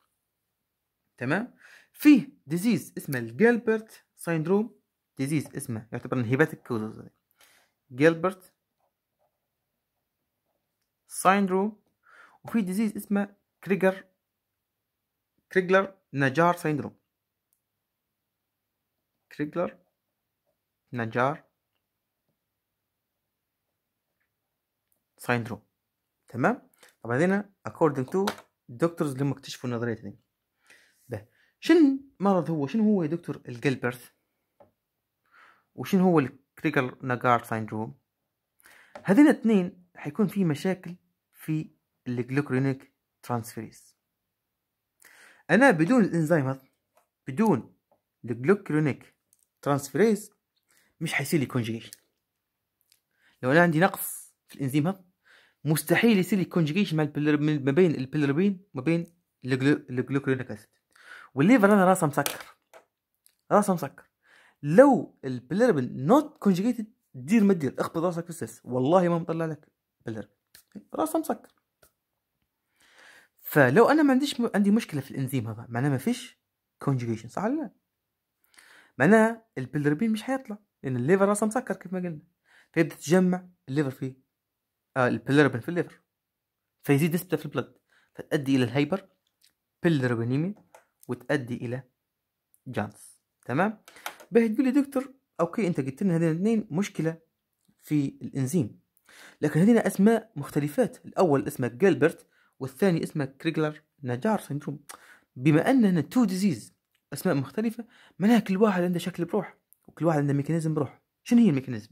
تمام؟ فيه disease اسمه ال Gilbert syndrome disease اسمه يعتبر intrahepatic causes Gilbert syndrome وفي disease اسمه Crigler Crigler Najjar syndrome Crigler Najjar syndrome تمام؟ طب هذينا according to ال doctors هم اكتشفوا النظريه دي. ده شنو مرض هو؟ شنو هو يا دكتور الجلبرت وشنو هو ال Crigler Najjar syndrome هذين الاثنين حيكون في مشاكل في ال glucuronic transferase. أنا بدون الانزيم هذا بدون ال glucuronic transferase مش حيصير لي conjugation لو أنا عندي نقص في الانزيم هذا مستحيل يصير لي conjugation ما بين البيلربين وما بين ال glucuronic acid وال liver أنا راسه مسكر. راسه مسكر. لو ال bilirubin not conjugated دير ما تدير اخبط راسك في السس والله ما مطلع لك بليربين راسه مسكر فلو أنا ما عنديش م... عندي مشكلة في الإنزيم هذا معناه ما فيش conjugation صح ولا لا؟ معناها البليربين مش حيطلع لأن ال liver راسه مسكر كيف ما قلنا. فيبدأ تجمع ال liver فيه آه البليربين في ال liver. فيزيد نسبته في ال blood. فتؤدي إلى ال hyperbilirubinemia وتؤدي إلى jaundice. تمام؟ به تقول لي دكتور okay أنت قلت لنا هذين الاثنين مشكلة في الإنزيم لكن هذين أسماء مختلفات. الأول اسمه جيلبرت والثاني اسمه Crigler Najjar syndrome بما اننا تو disease أسماء مختلفة معناها كل واحد عنده شكل بروح وكل واحد عنده mechanism بروح شنو هي ال mechanism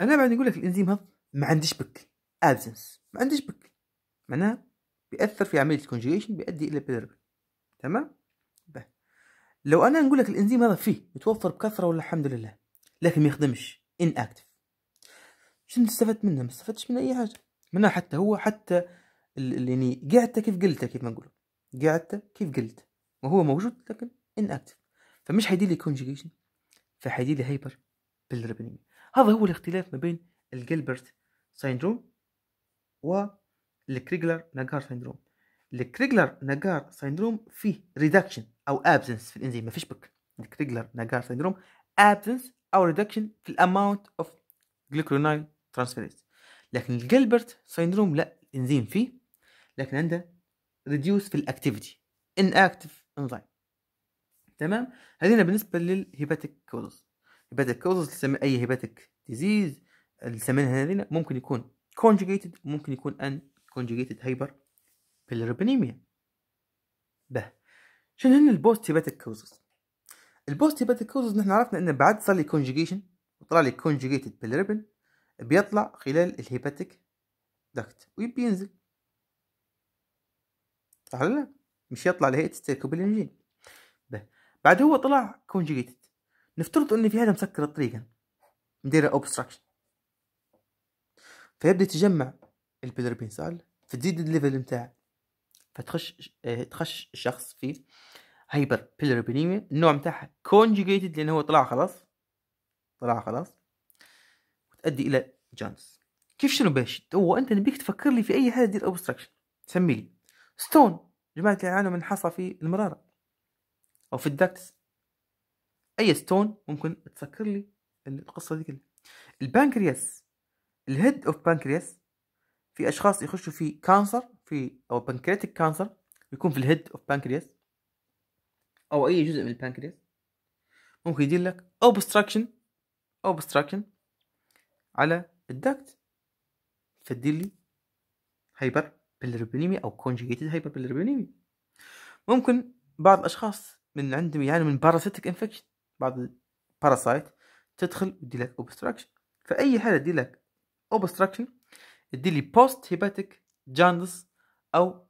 أنا بعد نقول لك الإنزيم هذا ما عندش بك. absence ما عندش بك. معناها بيأثر في عملية ال conjugation بيؤدي إلى بيلربل تمام؟ لو أنا نقول لك الإنزيم هذا فيه متوفر بكثرة ولا الحمد لله لكن ما يخدمش inactive شنو استفدت منه؟ ما استفدتش منه أي حاجة. منها حتى هو حتى يعني قعدته كيف قلته كيف ما نقول قعدته كيف قلت وهو موجود لكن inactive فمش حيدير لي conjugation فحيدير لي hyperbilirubinemia هذا هو الاختلاف ما بين ال Gilbert syndrome و ال Crigler Najjar syndrome ال Crigler Najjar syndrome فيه reduction أو absence في الإنزيم. ما فيش بك. ال Crigler Najjar syndrome absence أو reduction في ال amount of glucuronyl transferase لكن ال Gilbert syndrome لا الإنزيم فيه. لكن عنده reduced في ال activity inactive enzyme تمام؟ هذه بالنسبة لل hepatic causes hepatic causes أي hepatic disease اللي سميناها هذه ممكن يكون conjugated وممكن يكون unconjugated hyperbilirubinemia به شنو هن ال post hepatic causes ال post hepatic causes نحن عرفنا ان بعد صار لي conjugation وطلع لي conjugated bilirubin بيطلع خلال ال hepatic duct وينزل صح ولا لا؟ مش يطلع لهيئة stercobilinogen به بعد هو طلع conjugated نفترض ان في هذا مسكر الطريقة. مديره obstruction فيبدأ يتجمع البيلربين سال فتزيد ال level نتاعه فتخش آه تخش الشخص في hyperbilirubinemia النوع نتاعها conjugated لأنه هو طلع خلاص طلع خلاص وتؤدي إلى jaundice. كيف شنو باش؟ هو أنت نبيك تفكر لي في أي حاجة دير obstruction سمي لي. stone جماعة اللي يعانوا من حصى في المرارة. أو في ال ducts أي stone ممكن تفكر لي القصة دي كلها. البنكرياس. ال head of pancreas في أشخاص يخشوا في cancer في أو pancreatic cancer يكون في ال head of pancreas أو أي جزء من البانكرياس ممكن يدير لك obstruction obstruction على ال duct فتدير لي hyperbilirubinemia أو conjugated hyperbilirubinemia ممكن بعض الأشخاص من عندهم يعانوا من parasitic infection بعض ال parasite تدخل وتدير لك obstruction فأي حالة تدير لك obstruction تدير لي post hepatic jaundice أو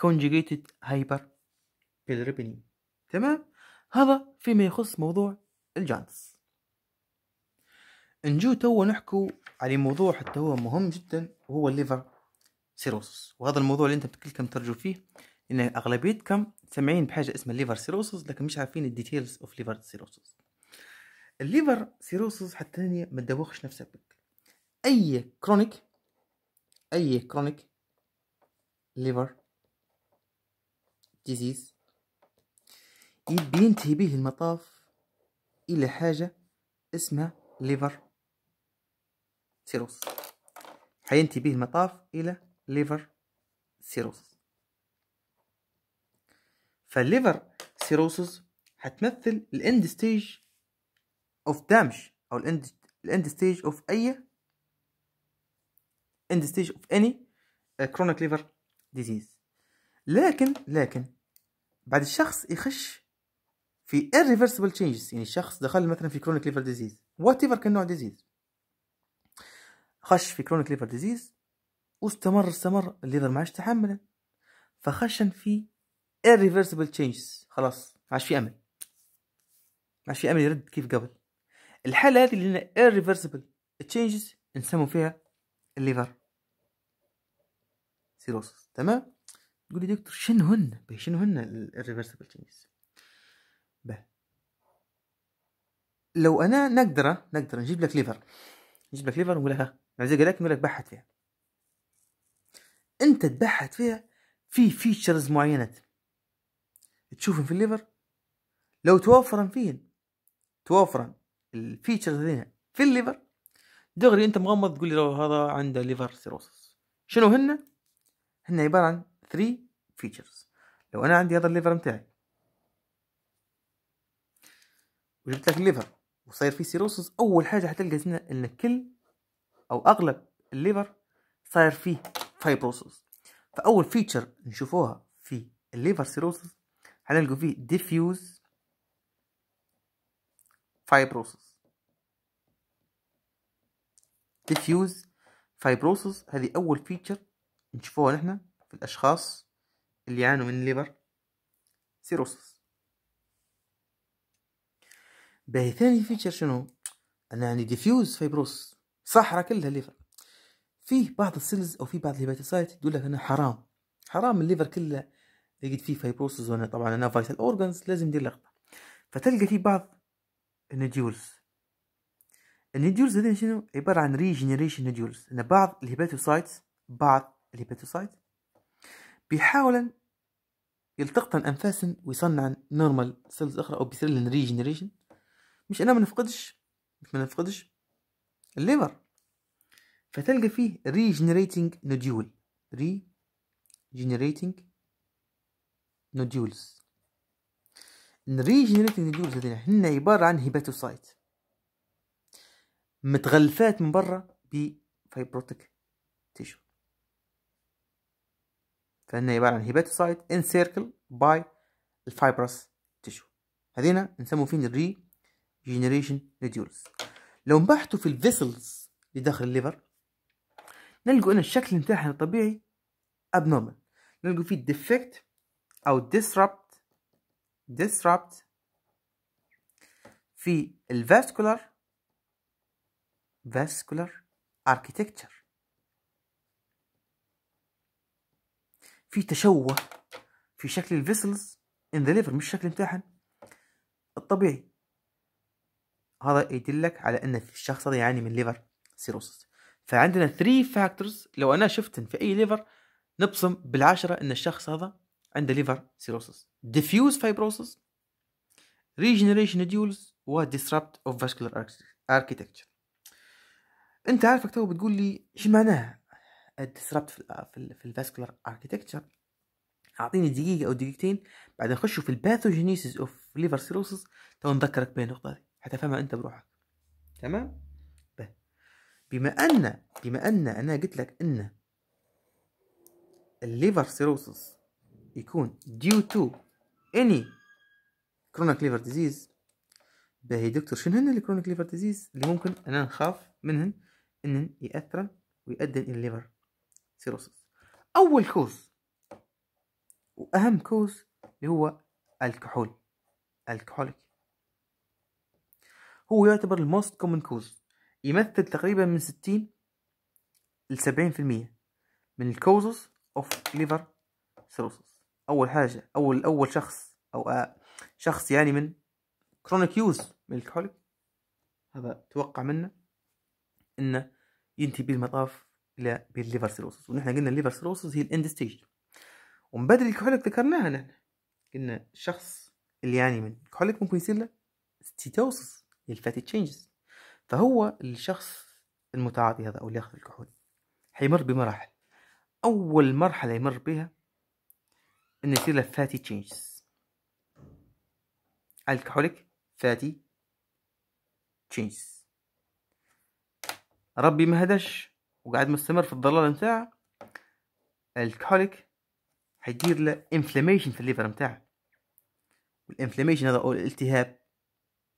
conjugated hyperbilirubinemia تمام؟ هذا فيما يخص موضوع ال jaundice نجو تو نحكو على موضوع حتى هو مهم جدا وهو ال liver cirrhosis وهذا الموضوع اللي أنت كلكم ترجو فيه إن اغلبيتكم سامعين بحاجة اسمها ال liver cirrhosis لكن مش عارفين ال details of liver cirrhosis ال liver cirrhosis حتى ما تدوخش نفسك. بك أي chronic أي chronic liver disease بينتهي به المطاف إلى حاجة اسمها liver cirrhosis حينتهي به المطاف إلى liver cirrhosis فال liver cirrhosis حتمثل ال end stage of damage أو ال end stage of أي end stage of any chronic liver disease لكن لكن بعد الشخص يخش في irreversible changes يعني الشخص دخل مثلا في liver disease whatever كان نوع disease خش في chronic liver disease واستمر استمر ال liver ما عادش تحملا فخشن في irreversible changes خلاص ما عادش في أمل. ما عادش في أمل يرد كيف قبل. الحالة هذه اللي هنا irreversible changes نسموا فيها ال liver. cirrhosis تمام؟ تقول لي دكتور شنو هن؟ شنو هن ال irreversible باهي. لو أنا نقدر نقدر نجيب لك liver نجيب لك liver ونقول لك ها زي لك نقول لك بحث فيها. أنت تبحث فيها في features معينة. تشوفهم في ال liver لو توفرا فين توفرا ال features هذين في ال liver دغري أنت مغمض تقول لي هذا عنده liver cirrhosis شنو هن؟ هن عبارة عن 3 features. لو أنا عندي هذا ال liver متاعي وجبت لك ال liver وصاير فيه cirrhosis أول حاجة حتلقى إن كل أو أغلب ال liver صاير فيه fibrosis فأول feature نشوفوها في ال liver cirrhosis حنلقوا فيه diffuse fibrosis diffuse fibrosis هذه أول feature نشوفوها نحن في الأشخاص اللي يعانوا من ال liver cirrhosis. باهي ثاني feature شنو؟ أنا يعني diffuse fibrosis صحرا كلها ال liver. فيه بعض ال cells أو في بعض ال hepatocyte تقول لك أنا حرام. حرام ال liver كله يجد فيه fibrosis وأنا طبعا أنا vital organs لازم ندير لقطه فتلقى في بعض ال nodules ال nodules هذين شنو؟ عبارة عن regeneration nodules أن بعض ال hepatocytes بعض ال hepatocyte. بيحاول يلتقطن انفاسا ويصنع normal cells أخرى أو بيصير لهم regeneration مش أنا ما نفقدش مش ما نفقدش ال liver. فتلقى فيه regenerating nodule regenerating nodules. regenerating nodules هذين هن عبارة عن hepatocyte. متغلفات من برا ب fibrotic tissue فهن عبارة عن hepatocyte encircled by ال fibrous tissue هذينا نسمو فين ال regeneration nodules لو نبحثوا في ال vessels اللي داخل ال liver نلقوا إن الشكل نتاعها الطبيعي abnormal. نلقوا فيه defect أو disrupt disrupt في ال vascular vascular architecture. في تشوه في شكل ال vessels in the liver مش الشكل نتاعها الطبيعي. هذا يدلك على إن الشخص هذا يعاني من liver cirrhosis فعندنا 3 factors لو أنا شفتن في أي liver نبصم بالعشرة إن الشخص هذا عنده liver cirrhosis diffuse fibrosis regeneration nodules و disrupt of vascular architecture. أنت عارفك تو بتقول لي إيش معناها؟ ال disrupt في, ال vascular architecture أعطيني دقيقة أو دقيقتين بعدين نخشوا في ال pathogenesis of liver cirrhosis تو نذكرك بين النقطة دي حتفهمها أنت بروحك. تمام؟ بما ان بما أن أنا قلت لك أن ال liver cirrhosis يكون due to any chronic liver disease باهي دكتور شنو هن ال chronic liver disease اللي ممكن أنا نخاف منهن؟ إنهن يأثرن ويؤدن إلى ال liver cirrhosis أول cause وأهم cause اللي هو الكحول ال alcoholic. هو يعتبر ال most common cause يمثل تقريبا من 60 ل 70% من ال causes of liver cirrhosis أول حاجة أول أول شخص أو آه شخص يعني من chronic use من ال alcoholic. هذا توقع منه إنه ينتهي بالمطاف إلى بال liver cirrhosis ونحن قلنا ال liver cirrhosis هي ال end stage. ومن بدري ال alcoholic ذكرناها نحن. قلنا الشخص اللي يعاني من ال alcoholic ممكن يصير له steatosis ال fatty changes. فهو الشخص المتعاطي هذا أو اللي ياخذ الكحول حيمر بمراحل. أول مرحلة يمر بها إنه يصير له fatty changes. ال alcoholic fatty changes. ربي ما هدش. وقاعد مستمر في الضلال نتاعه ال alcoholic حيدير له inflammation في ال liver نتاعه وال inflammation هذا أو الالتهاب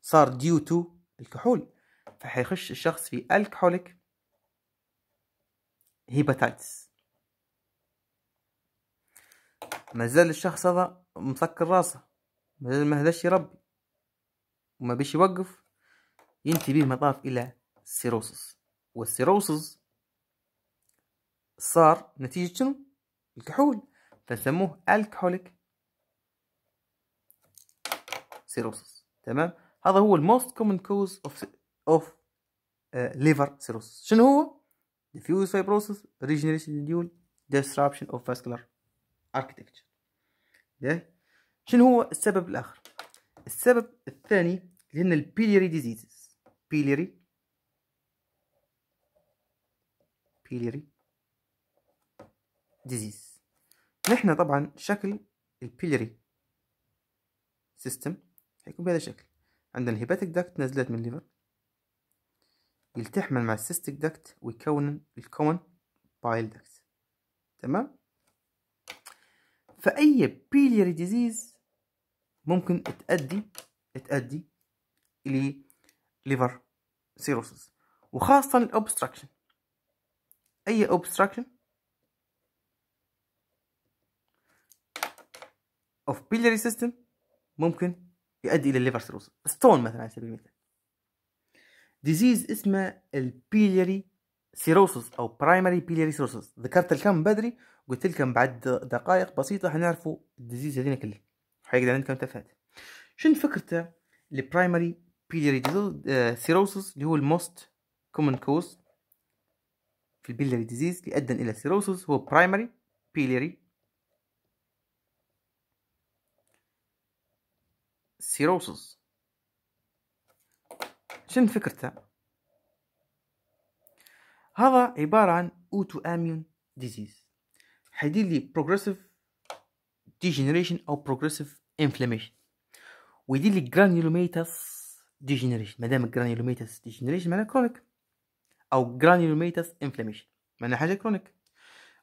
صار due to الكحول فحيخش الشخص في ال alcoholic hepatitis ما زال الشخص هذا مسكر راسه ما زال ما هداش يربي وما بيش يوقف ينتهي به المطاف إلى ال cirrhosis وال cirrhosis صار نتيجة شنو؟ الكحول فنسموه ال alcoholic cirrhosis تمام؟ هذا هو ال most common cause of of liver cirrhosis شنو هو؟ diffuse fibrosis nodule disruption of vascular architecture. ده شنو هو السبب الآخر؟ السبب الثاني اللي هن ال biliary diseases biliary biliary disease نحن طبعا شكل ال biliary system هيكون بهذا الشكل. عندنا ال hepatic duct نزلت من ال liver يلتحم مع ال cystic duct ويكون ال common bile duct تمام؟ فأي biliary disease ممكن تأدي تأدي إلى liver cirrhosis وخاصة ال obstruction أي obstruction of biliary system ممكن يؤدي إلى ال liver cirrhosis stone مثلا على سبيل المثال. disease اسمه ال biliary cirrhosis أو primary biliary cirrhosis ذكرت لكم بدري قلت لكم بعد دقائق بسيطة حنعرفوا ال disease هذين كلها حيقدر عندكم تفات شنو فكرته ال primary biliary cirrhosis اللي هو ال most common cause في ال biliary disease اللي ادى إلى cirrhosis هو primary biliary cirrhosis شنو فكرته؟ هذا عبارة عن autoimmune disease حيدير لي progressive degeneration أو progressive inflammation ويدير لي granulomatous degeneration ما دام granulomatous degeneration معناه chronic أو granulomatous inflammation معناه حاجة chronic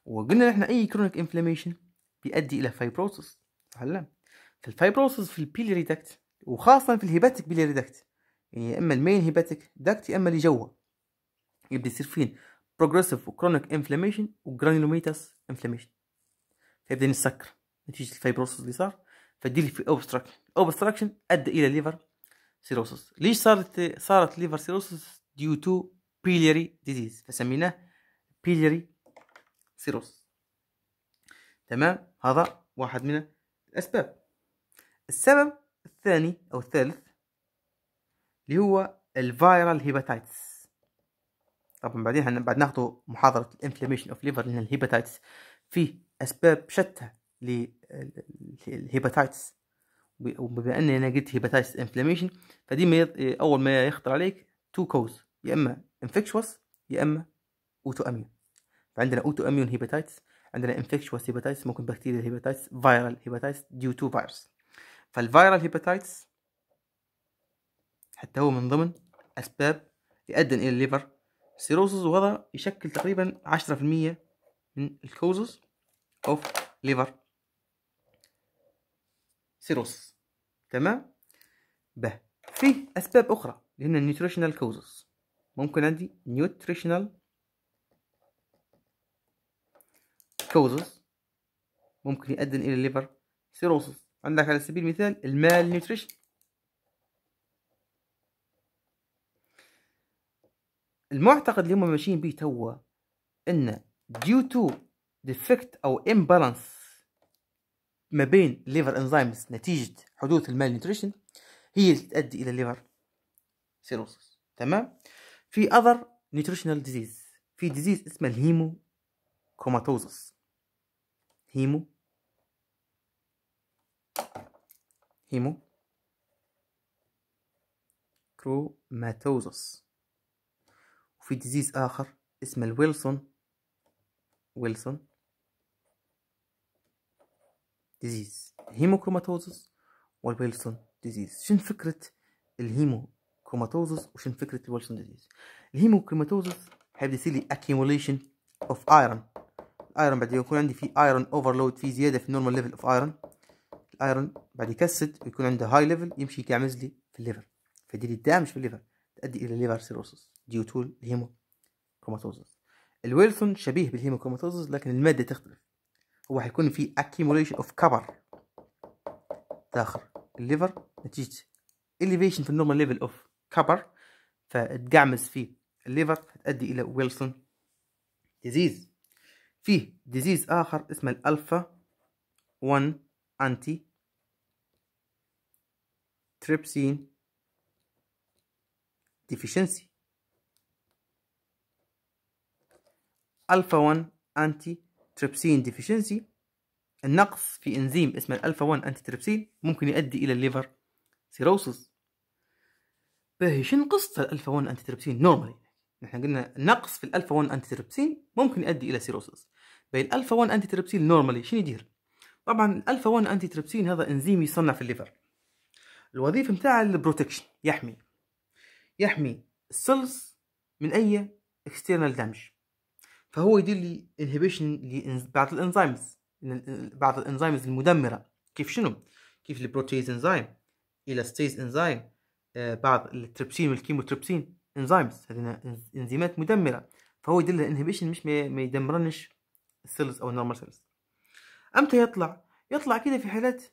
وقلنا إحنا أي chronic inflammation بيؤدي إلى fibrosis صح لا؟ فال fibrosis في ال biliary duct وخاصة في ال hepatic biliary duct يعني يا إما ال main hepatic duct يا إما اللي جوا. يبدأ يصير فين؟ progressive و chronic inflammation و granulomatous inflammation فيبدأ يسكر نتيجة ال fibrosis اللي صار. فيدير لي في obstruction obstruction أدى إلى liver cirrhosis ليش صارت صارت liver cirrhosis due to biliary disease فسميناه biliary cirrhosis تمام؟ هذا واحد من الأسباب. السبب الثاني أو الثالث اللي هو ال viral hepatitis. طبعا بعدين هن بعد ناخذ محاضرة ال inflammation of liver لأن ال hepatitis فيه أسباب شتى لل hepatitis وبما أني أنا قلت hepatitis inflammation فدي ما يض... أول ما يخطر عليك two cause يا إما infectious يا إما autoimmune فعندنا autoimmune hepatitis عندنا infectious hepatitis ممكن bacterial hepatitis viral hepatitis due to virus فال viral hepatitis حتى هو من ضمن أسباب يؤدي إلى ال liver. cirrhosis وهذا يشكل تقريبا عشرة في المية من ال causes of liver cirrhosis تمام؟ باهي في أسباب أخرى اللي هن ال nutritional causes ممكن عندي nutritional causes ممكن يؤدي إلى ال liver. cirrhosis عندك على سبيل المثال ال malnutrition المعتقد اللي هم ماشيين بيه توا إن due to defect أو imbalance ما بين liver enzymes نتيجة حدوث ال malnutrition هي اللي تؤدي إلى ال liver cirrhosis تمام؟ في other nutritional disease. في disease اسمه ال hemochromatosis hemo hemochromatosis وفي disease آخر اسمه الويلسون Wilson disease hemochromatosis وال Wilson disease شن فكرة ال hemochromatosis وشن فكرة ال Wilson disease ال hemochromatosis هيبدأ يصير لي accumulation of iron. ال iron بعد يكون عندي في iron overload في زيادة في ال normal level of iron ال iron بعد يكسد ويكون عنده high level يمشي يعمز لي في ال liver. فيدير لي damage في ال liver تؤدي إلى liver cirrhosis due to ال hemochromatosis الويلسون شبيه بال hemochromatosis لكن المادة تختلف. هو حيكون في accumulation of copper داخل ال liver نتيجة elevation في ال normal level of copper فتقعمز في ال liver فتؤدي إلى Wilson disease فيه disease آخر اسمه الألفا 1 antitrypsin deficiency. alpha 1 antitrypsin deficiency النقص في إنزيم اسمه الألفا 1 antitrypsin ممكن يؤدي إلى ال liver cirrhosis باهي شنو قصة الألفا 1 antitrypsin normally نحن قلنا نقص في الألفا 1 antitrypsin ممكن يؤدي إلى cirrhosis بين الألفا 1 antitrypsin normally شنو يدير؟ طبعا الألفا 1 antitrypsin هذا إنزيم يصنع في ال liver. الوظيفة نتاعه ال protection. يحمي. يحمي ال cells من أي external damage فهو يدير لي inhibition لبعض ال enzymes بعض ال enzymes المدمرة. كيف شنو؟ كيف ال protease enzyme elastase enzyme آه بعض ال trypsin وال chymotrypsin enzymes هذه إنزيمات مدمرة. فهو يدير inhibition مش ما يدمرنش ال cells أو ال normal cells أمتى يطلع؟ يطلع كده في حالات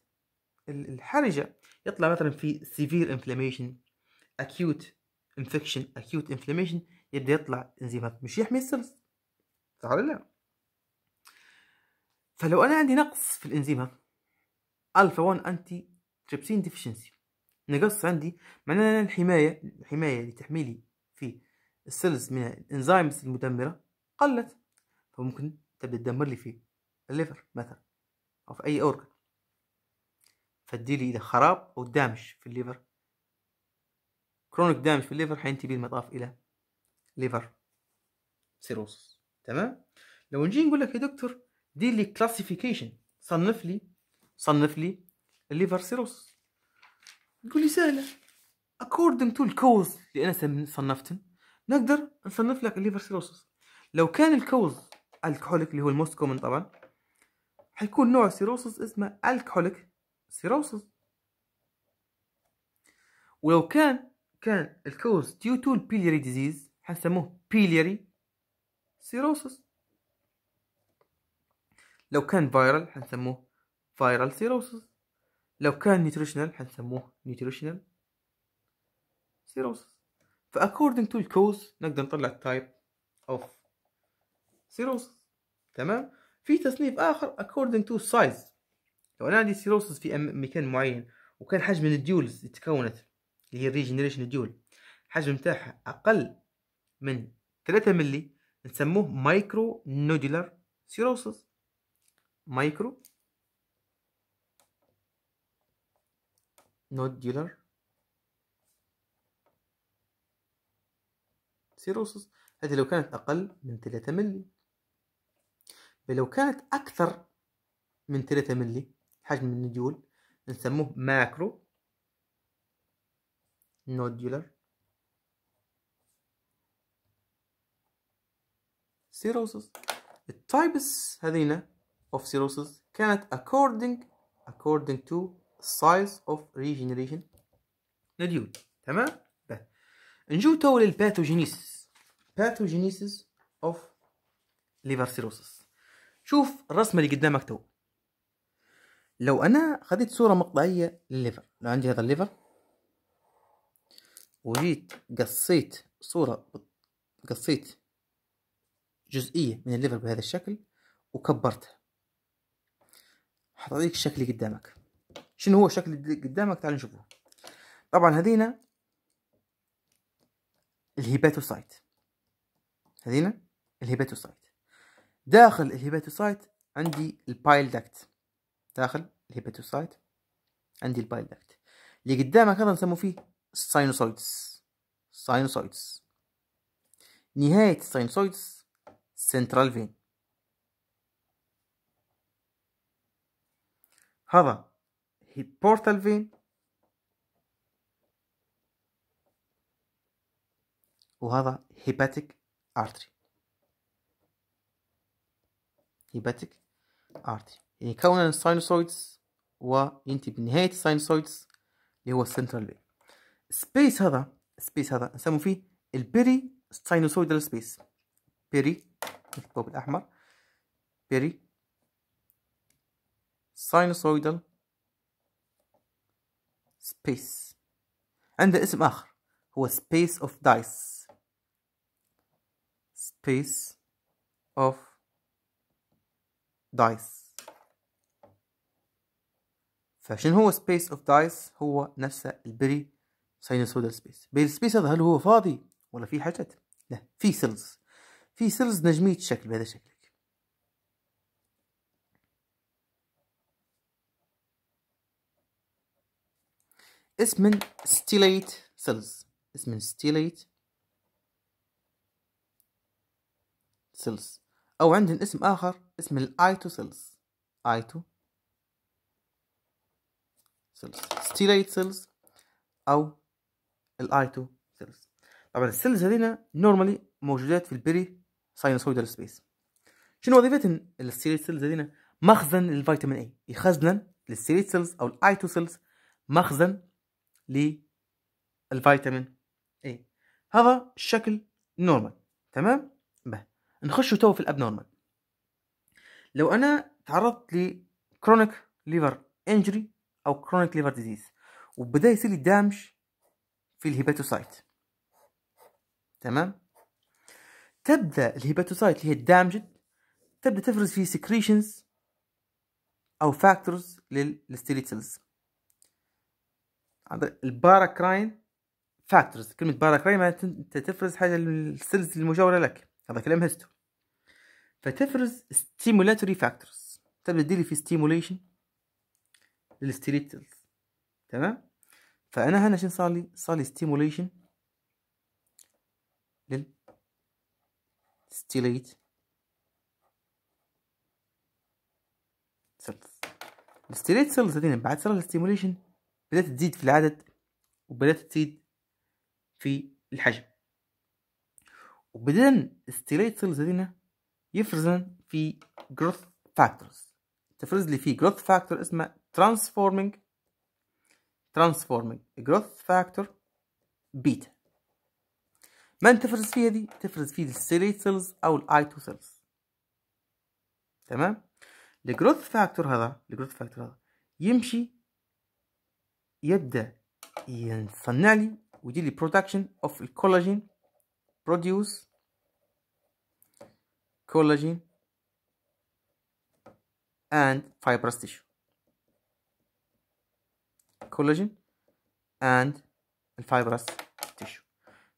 الحرجة. يطلع مثلا في severe inflammation acute infection acute inflammation يبدأ يطلع إنزيمات مش يحمي ال cells صح ولا لا؟ فلو أنا عندي نقص في الانزيم هذا ألفا 1 antitrypsin deficiency نقص عندي معناها الحماية الحماية اللي تحميلي في ال cells من ال enzymes المدمرة قلت. فممكن تبدأ تدمر لي في ال liver مثلا أو في أي organ فتديلي إذا خراب أو damage في ال liver. chronic damage في ال liver حينتهي بالمطاف إلى liver cirrhosis تمام؟ لو نجي نقول لك يا دكتور دير لي classification صنف لي صنف لي ال liver cirrhosis تقول لي سهلة. According to ال cause اللي أنا صنفتهم نقدر نصنف لك ال liver cirrhosis. لو كان ال cause alcoholic اللي هو ال most common طبعا حيكون نوع cirrhosis اسمه alcoholic cirrhosis ولو كان كان ال cause due to ال biliary disease حنسموه biliary cirrhosis لو كان viral حنسموه viral cirrhosis لو كان nutritional حنسموه nutritional cirrhosis ف according to ال cause نقدر نطلع ال type of cirrhosis تمام؟ في تصنيف آخر according to size. لو أنا عندي cirrhosis في مكان معين وكان حجم ال nodules اللي تكونت اللي هي ال regeneration nodule الحجم متاعها أقل من 3 ملي نسموه micronodular cirrhosis micro nodular cirrhosis هذه لو كانت أقل من 3 ملي لو كانت أكثر من 3 ملي حجم ال nodule نسموه macronodular cirrhosis ال types هذينا of cirrhosis كانت according according to size of regeneration. nodule تمام؟ نجو تو لل pathogenesis pathogenesis of liver cirrhosis شوف الرسمة اللي قدامك تو. لو أنا خديت صورة مقطعية للل liver لو عندي هذا ال liver وجيت قصيت صورة قصيت جزئية من ال liver بهذا الشكل وكبرتها. حتعطيك الشكل اللي قدامك. شنو هو الشكل اللي قدامك؟ تعال نشوفه. طبعا هذينا ال hepatocyte. هذينا ال hepatocyte. داخل ال hepatocyte عندي ال bile duct. داخل ال hepatocyte عندي ال bile duct اللي قدامك هذا نسموه فيه ال sinusoids sinusoids نهاية ال sinusoids central vein. هذا portal vein. وهذا hepatic artery. hepatic artery. يكون ال sinusoids وينتهي بنهاية ال sinusoids اللي هو ال central vein space هذا space هذا نسموه فيه ال perisinusoidal space peri نكتبه بالأحمر perisinusoidal space عنده اسم آخر هو space of Disse space of Disse. فعشان هو space of Disse هو نفسه ال perisinusoidal space بال space هذا هل هو فاضي ولا في حاجات لا في cells في cells نجمية الشكل بهذا الشكل اسم stellate cells اسم stellate cells أو عندهم اسم آخر اسم ال Ito cells Ito cells stellate cells أو ال Ito cells طبعا ال cells هذينا normally موجودات في ال perisinusoidal space شنو وظيفتهم ال stellate cells هذينا مخزن لل vitamin A يخزن لل stellate cells أو ال Ito cells مخزن للفيتامين A هذا الشكل normal تمام؟ به. نخش تو في ال abnormal لو أنا تعرضت ل chronic liver injury أو chronic liver disease وبدأ يصير لي damage في ال hepatocyte. تمام؟ تبدأ ال hepatocyte اللي هي ال damaged تبدأ تفرز فيه secretions أو factors لل stellate cells ال paracrine factors كلمة paracrine معناتها انت تفرز حاجة لل cells المجاورة لك. هذا كلام histo. فتفرز stimulatory factors. تبدأ تديري في stimulation. لل stellate cells تمام؟ فأنا هنا شنو صار لي؟ صار لي stimulation لل stellate cells ال stellate cells هذين بعد صار ال stimulation بدأت تزيد في العدد وبدأت تزيد في الحجم. وبدأن ال stellate cells هذين يفرزن في جروث فاكتورز تفرز لي في growth factor اسمه ترانسفورمينج ترانسفورمينج growth factor بيتا من تفرز فيها دي؟ تفرز فيه ال stellate cells أو ال Ito cells تمام؟ ال growth factor هذا ال growth factor هذا يمشي يبدأ يصنع لي ويدير لي production of ال collagen produce collagen and fibrous tissue. Collagen and ال fibrous tissue.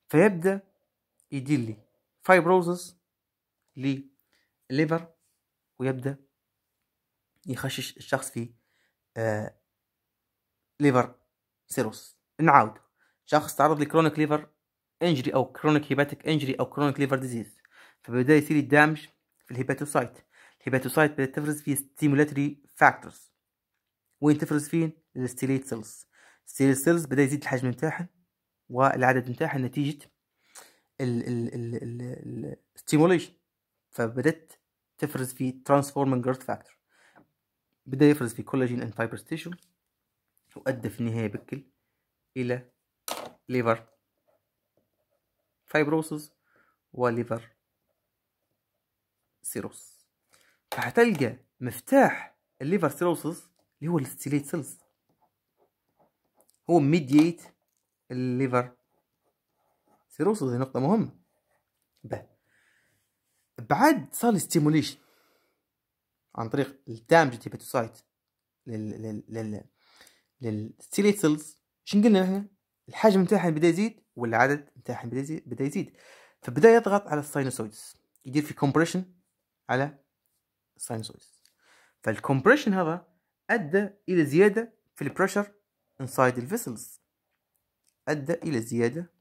فيبدأ يدير لي فايبروزس للليفر ويبدأ يخشش الشخص في آه liver cirrhosis نعاود. شخص تعرض ل chronic liver injury أو chronic hepatic injury أو chronic liver disease فبدأ يصير ال damage في ال hepatocyte ال hepatocyte بدات تفرز فيه stimulatory factors وين تفرز فين ال stellate cells. ال stellate cells بدأ يزيد الحجم نتاعها والعدد نتاعها نتيجة ال stimulation فبدت تفرز في transforming growth factor بدأ يفرز في collagen and fibrous tissue وأدى في النهاية بكل إلى liver fibrosis و liver cirrhosis فهتلقى مفتاح ال liver cirrhosis اللي هو ال stellate cells. هو mediate ال liver. cirrhosis هذه نقطة مهمة. به بعد صار stimulation عن طريق ال damaged hepatocyte لل لل لل لل stellate cells شنو قلنا إحنا الحجم نتاعها بدأ يزيد والعدد نتاعها بدأ يزيد بدأ يزيد. فبدأ يضغط على ال sinusoids يدير في compression على ال sinusoids فال compression هذا أدى إلى زيادة في ال pressure inside ال vessels أدى إلى زيادة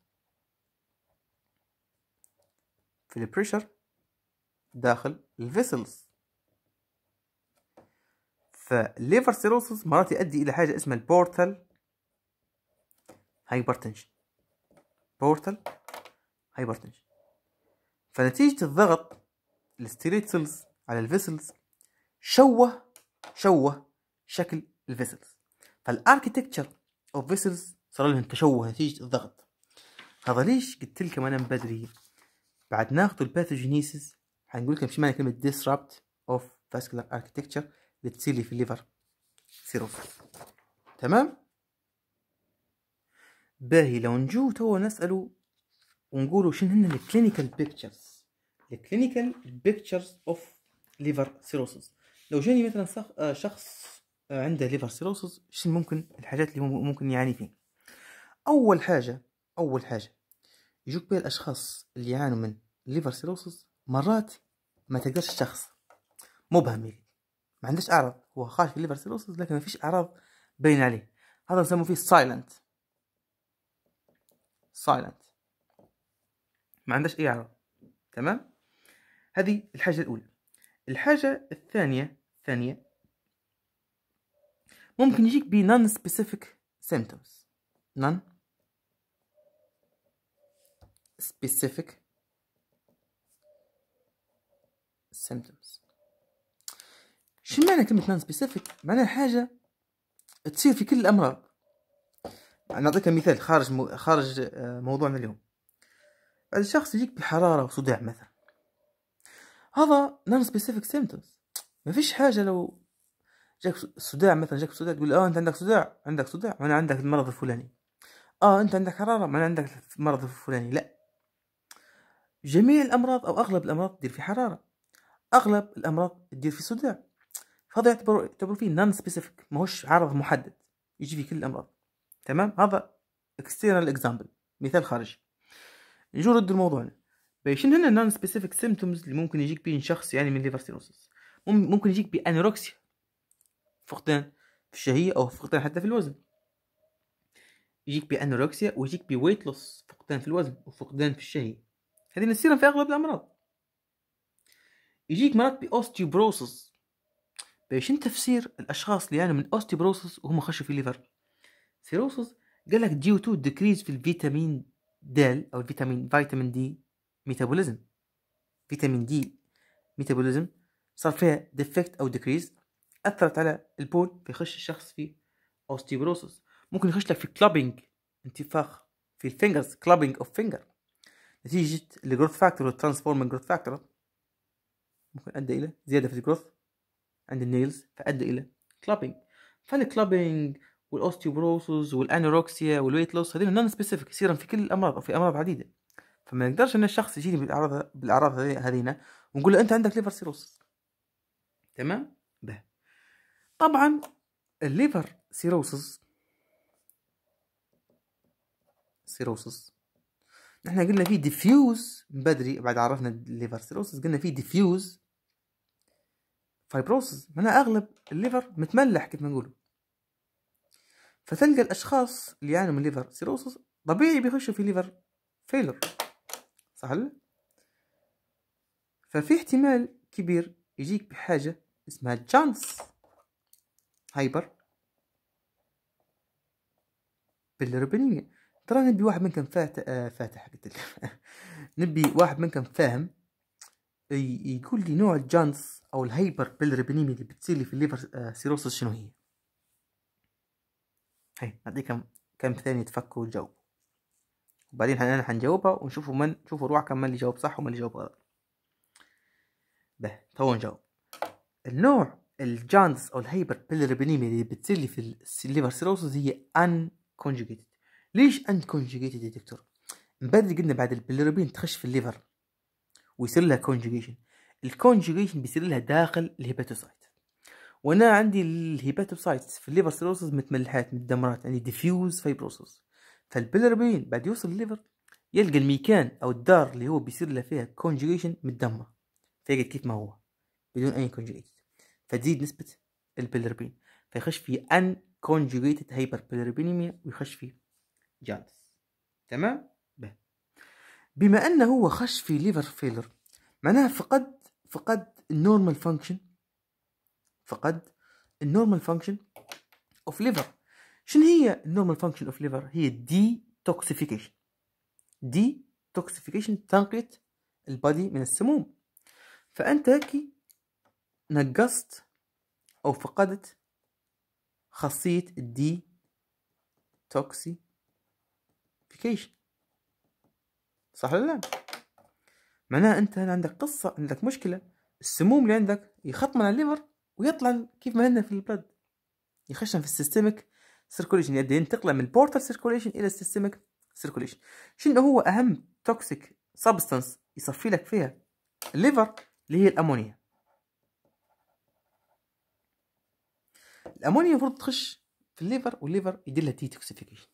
في ال pressure داخل ال vessels فال liver cirrhosis مرات يؤدي إلى حاجة اسمها ال portal hypertension portal hypertension فنتيجة الضغط ال stellate cells على ال vessels شوه شوه شكل ال vessels فال architecture of vessels صار لهم تشوه نتيجة الضغط. هذا ليش قلت لكم أنا من بدري؟ بعد ناخذ ال pathogenesis حنقول لكم شو معنى كلمة disrupt of vascular architecture اللي تصير لي في ال liver. cirrhosis تمام؟ باهي لو نجو تو نسألوا ونقولوا شنو هن ال clinical pictures ال clinical pictures of liver cirrhosis لو جاني مثلا شخص عنده liver cirrhosis شنو ممكن؟ الحاجات اللي ممكن يعاني فيه. أول حاجة أول حاجة يجوك بها الأشخاص اللي يعانوا من liver cirrhosis مرات ما تقدرش الشخص مبهم يعني ما عندهش أعراض. هو خاش في ال liver cirrhosis لكن ما فيش أعراض باين عليه. هذا نسموه فيه silent silent ما عندهش أي أعراض. تمام؟ هذه الحاجة الأولى. الحاجة الثانية الثانية ممكن يجيك ب non specific symptoms. Non specific symptoms. شو معنى كلمة non specific؟ معناها حاجة تصير في كل الأمراض. نعطيك مثال خارج مو... خارج آه، موضوعنا اليوم. الشخص يجيك بحرارة وصداع مثلا. هذا non specific symptoms. ما فيش حاجة لو جاك صداع مثلا جاك صداع تقول آه أنت عندك صداع عندك صداع وأنا عندك المرض الفلاني. آه أنت عندك حرارة ما عندك المرض الفلاني. لا. جميع الأمراض أو أغلب الأمراض تدير في حرارة. أغلب الأمراض تدير في صداع. فهذا يعتبر يعتبر فيه non specific ماهوش عرض محدد. يجي في كل الأمراض. تمام؟ هذا external example مثال خارجي. نجو نرد الموضوع شنو هن ال non specific symptoms اللي ممكن يجيك بيهن شخص يعاني من liver cirrhosis ممكن يجيك ب anorexia. فقدان في الشهية أو فقدان حتى في الوزن. يجيك ب anorexia ويجيك ب weight loss فقدان في الوزن وفقدان في الشهية. هذه تصير في أغلب الأمراض. يجيك مرات ب osteoporosis. باش تفسير الأشخاص اللي يعانوا من osteoporosis وهم خشوا في ال liver؟ cirrhosis قال لك due to decrease في ال vitamin D أو ال vitamin vitamin D metabolism vitamin D metabolism صار فيها defect أو decrease أثرت على ال bone فيخش الشخص في osteoporosis ممكن يخش لك في clubbing انتفاخ في ال fingers clubbing of finger نتيجة ال growth factor وال transforming growth factor ممكن أدى إلى زيادة في ال growth عند ال nails فأدى إلى clubbing فالكلابينج والاوستيوبروسوس والانوركسيا والويت لوس هذول non specific يصيرون في كل الأمراض أو في أمراض عديدة. فما نقدرش إن الشخص يجيني بالأعراض بالأعراض هذينا ونقول له أنت عندك liver cirrhosis تمام؟ به. طبعا ال liver cirrhosis cirrhosis نحن قلنا فيه diffuse من بدري بعد عرفنا ال liver cirrhosis قلنا فيه diffuse fibrosis معناها أغلب ال liver متملح كيف ما نقولوا فتلقى الأشخاص اللي يعانوا من liver cirrhosis طبيعي بيخشوا في liver failure صح ففي احتمال كبير يجيك بحاجة اسمها jaundice hyperbilirubinemia ترى نبي واحد منكم فاتح آه فاتح نبي واحد منكم فاهم. يقول لي نوع ال jaundice أو ال hyperbilirubinemia اللي بتصير لي في ال liver آه، cirrhosis شنو هي؟ هاي نعطيكم كم ثانية تفكروا وتجاوبوا. وبعدين إحنا حنجاوبها ونشوفوا من شوفوا روحكم من اللي جاوب صح ومن اللي جاوب غلط. به تو نجاوب النوع ال jaundice أو ال hyperbilirubinemia اللي بتصير لي في ال liver cirrhosis هي unconjugated ليش unconjugated يا دكتور؟ بدري قلنا بعد البيلربين تخش في ال liver ويصير لها conjugation ال conjugation بيصير لها داخل ال hepatocyte. وأنا عندي ال hepatocytes في ال liver cirrhosis متملحات متدمرات عندي diffuse fibrosis فال bilirubin بعد يوصل ال liver يلقى المكان أو الدار اللي هو بيصير له فيها conjugation متدمر فيقعد كيف ما هو بدون أي conjugation فتزيد نسبة البيلربين. فيخش في unconjugated hyperbilirubinemia ويخش في jaundice تمام؟ بما أنه هو خش في liver failure معناها فقد فقد ال normal function فقد ال normal function of liver شنو هي ال normal function of liver هي detoxification detoxification تنقية ال body من السموم. فأنت هيك نقصت أو فقدت خاصية ال detoxification صح ولا لا؟ معناها أنت عندك قصة عندك مشكلة السموم اللي عندك يخطمن على ال liver ويطلع كيف ما هن في ال blood. يخشن في ال systemic circulation يبدا ينتقل من ال portal circulation إلى ال systemic circulation شنو هو أهم toxic substance يصفي لك فيها؟ ال liver اللي هي الأمونيا. الأمونيا المفروض تخش في ال liver وال liver يدير لها detoxification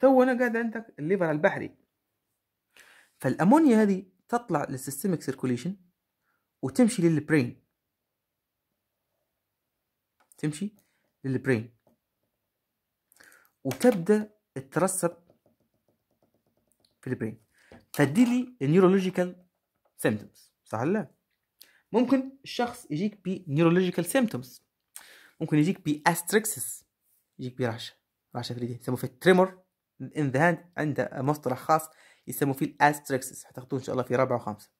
تو أنا قاعد عندك ال liver البحري. فالأمونيا هذه تطلع لل systemic circulation وتمشي لل brain. تمشي لل brain. وتبدأ تترسب في ال brain. تدي لي ال neurological symptoms صح لا؟ ممكن الشخص يجيك ب neurological symptoms. ممكن يجيك ب asterixis يجيك برعشة رعشة في اليدين يسموه في ال tremor in the hand عنده مصطلح خاص يسموه فيه ال asterixis حتاخدوه إن شاء الله في رابعة وخامسة.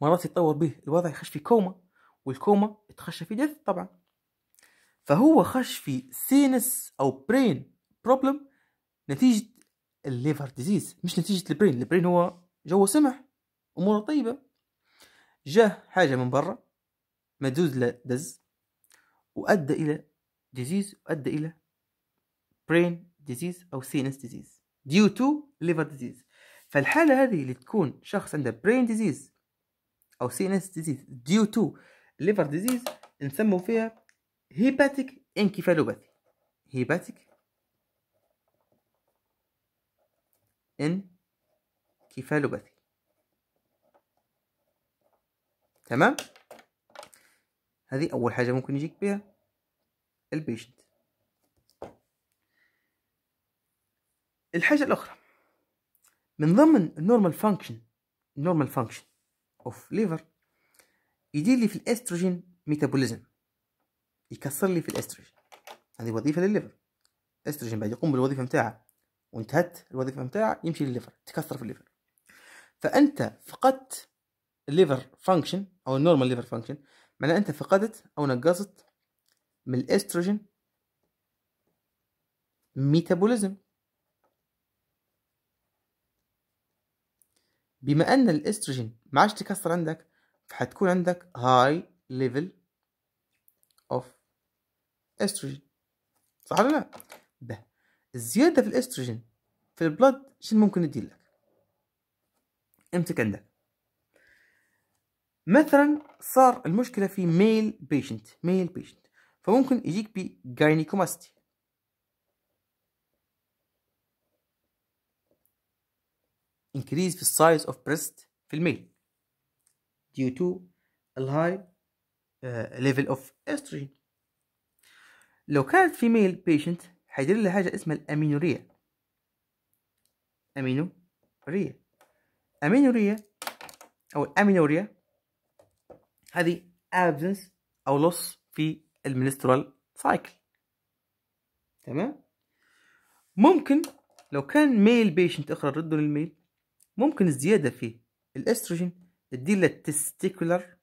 مرات يتطور به الوضع يخش في coma وال coma يتخش في death طبعا. فهو خش في CNS أو brain problem نتيجة ال liver disease مش نتيجة ال brain ال brain هو جوه سمح أموره طيبة. جاه حاجة من برا مدوز له دز وأدى إلى disease وأدى إلى brain disease أو CNS disease due to liver disease فالحالة هذه اللي تكون شخص عنده brain disease أو CNS disease due to liver disease نسموا فيها hepatic encephalopathy hepatic encephalopathy تمام؟ هذه أول حاجة ممكن يجيك بها ال patient الحاجة الأخرى من ضمن ال normal function ال normal function of liver يدير لي في ال estrogen metabolism يكسر لي في الأستروجين. هذه وظيفة للل liver الأستروجين بعد يقوم بالوظيفة متاعه وانتهت الوظيفة متاعه يمشي للل liver تكسر في ال liver فأنت فقدت ال liver function أو ال normal liver function معناه أنت فقدت أو نقصت من ال estrogen metabolism. بما أن الأستروجين ما عادش تكسر عندك فحتكون عندك high level of estrogen صح ولا لا؟ به الزيادة في الأستروجين في ال blood شنو ممكن يدير لك؟ امسك عندك. مثلا صار المشكلة في male patient male patient فممكن يجيك ب gynecomastia increase في ال size of breast في ال male due to ال high level of estrogen لو كانت female patient حيدير لها حاجة اسمها ال amenorrhea amenorrhea amenorrhea أو ال amenorrhea هذه absence أو loss في ال menstrual cycle تمام؟ ممكن لو كان male patient أخرى ردوا لل male ممكن الزيادة في الاستروجين تدي له testicular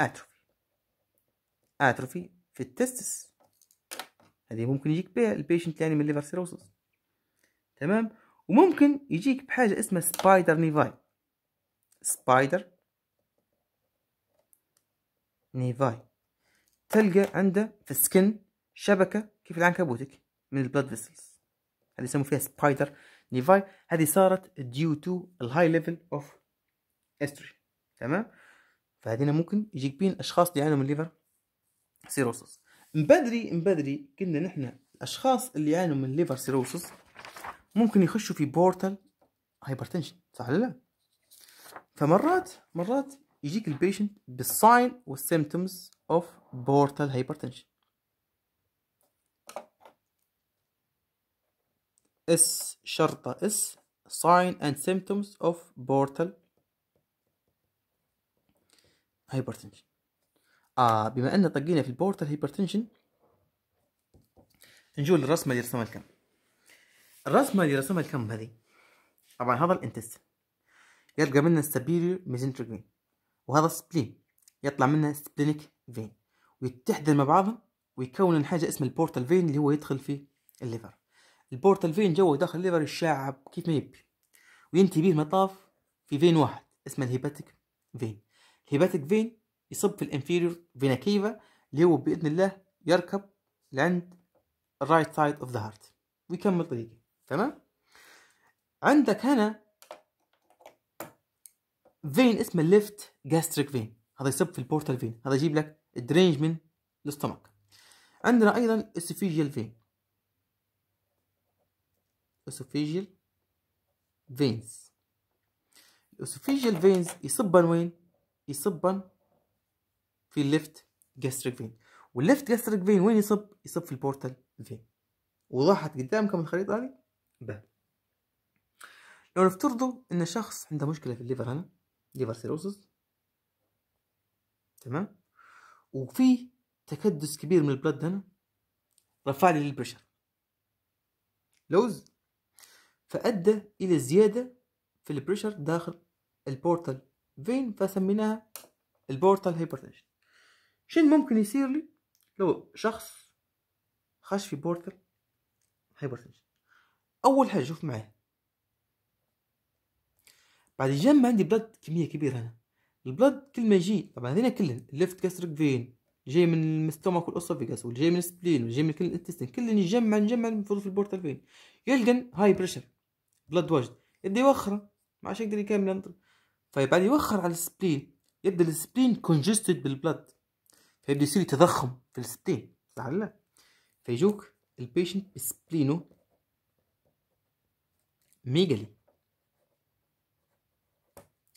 atrophy atrophy في ال testes هذه ممكن يجيك بها ال patient يعني من liver cirrhosis تمام؟ وممكن يجيك بحاجة اسمها spider nevi spider nevi. تلقى عنده في ال skin شبكة كيف العنكبوت من ال blood vessels. هذه يسموا فيها spider nevi. هذه صارت due to ال high level of estrogen تمام؟ فهذه ممكن يجيك بين أشخاص اللي يعانوا من liver cirrhosis من بدري قلنا نحن الأشخاص اللي يعانوا من liver cirrhosis ممكن يخشوا في portal hypertension صح ولا لا؟ فمرات مرات يجيك ال patient بال sign وال symptoms of portal hypertension S شرطة S sign and symptoms of portal hypertension. آه بما أن طقينا في ال portal hypertension نجول الرسمة اللي رسمها الكم. الرسمة اللي رسمها الكم هذه طبعا هذا ال intestine يلقى منه ال superior mesenteric وهذا ال spleen يطلع منه splenic vein. ويتحدوا مع بعضهم ويكون حاجة اسمها ال portal vein اللي هو يدخل في ال liver. ال portal vein جوه داخل ال liver يشعب كيف ما يبي. وينتهي به المطاف في vein واحد اسمه ال hepatic vein. ال hepatic vein يصب في ال inferior vena cava اللي هو بإذن الله يركب لعند ال right side of the heart. ويكمل طريقه. تمام؟ عندك هنا vein اسمه left gastric vein هذا يصب في ال portal vein هذا يجيب لك ال drainage من ال stomach عندنا أيضا esophageal vein esophageal veins. ال esophageal veins يصبن وين؟ يصبن في ال left gastric vein وال left gastric vein وين يصب؟ يصب في ال portal vein وضحت قدامكم الخريطة هذه؟ باهي. لو نفترضوا إن شخص عنده مشكلة في ال liver هنا liver cirrhosis تمام؟ وفي تكدس كبير من ال blood هنا رفع لي ال pressure. لوز. فأدى إلى زيادة في ال pressure داخل ال portal vein فسميناها ال portal hypertension شنو ممكن يصير لي لو شخص خش في portal hypertension أول حاجة شوف معي. بعد يجمع عندي blood كمية كبيرة هنا. ال blood كل ما يجي طبعا هذين كلهن ال left gastric vein جاي من ال stomach وال esophagus والجاي من ال spleen والجاي من كل ال intestine كلن يجمع نجمع المفروض في ال portal vein يلقى high pressure blood واجد. يبدأ يوخره ما عادش يقدر يكمل ينطر. فبعد يوخر على ال spleen يبدأ ال spleen congested بال blood فيبدأ يصير تضخم في ال spleen صح لا؟ فيجوك ال patient ب splenomegaly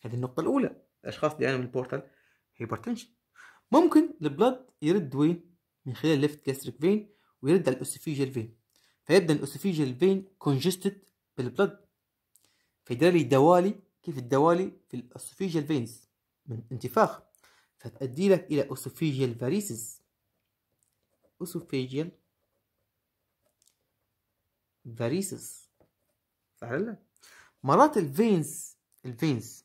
هذه النقطة الأولى. الأشخاص اللي يعانوا من ال portal hypertension ممكن ال blood يرد وين؟ من خلال ال left gastric vein ويرد على ال esophageal vein فيبدأ ال esophageal vein congested بال blood فيدير لي دوالي كيف الدوالي؟ في ال esophageal veins من انتفاخ. فتؤدي لك إلى esophageal varices esophageal varices صح ولا مرات ال veins ال veins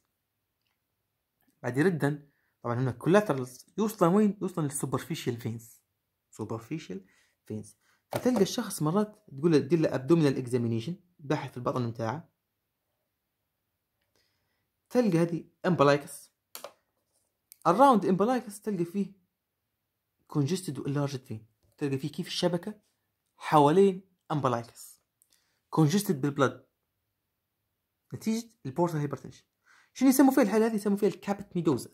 بعد يردن طبعا هنا collaterals يوصل وين؟ يوصل لل superficial veins superficial veins فتلقى الشخص مرات تقول له دير له abdominal examination باحث في البطن بتاعه. تلقى هذه umbilicus ال around umbilicus تلقى فيه congested و enlarged vein تلقى فيه كيف الشبكة حوالين umbilicus congested بال blood نتيجة ال portal hypertension شنو يسموا فيها الحاله هذه يسموا فيها ال caput medusa.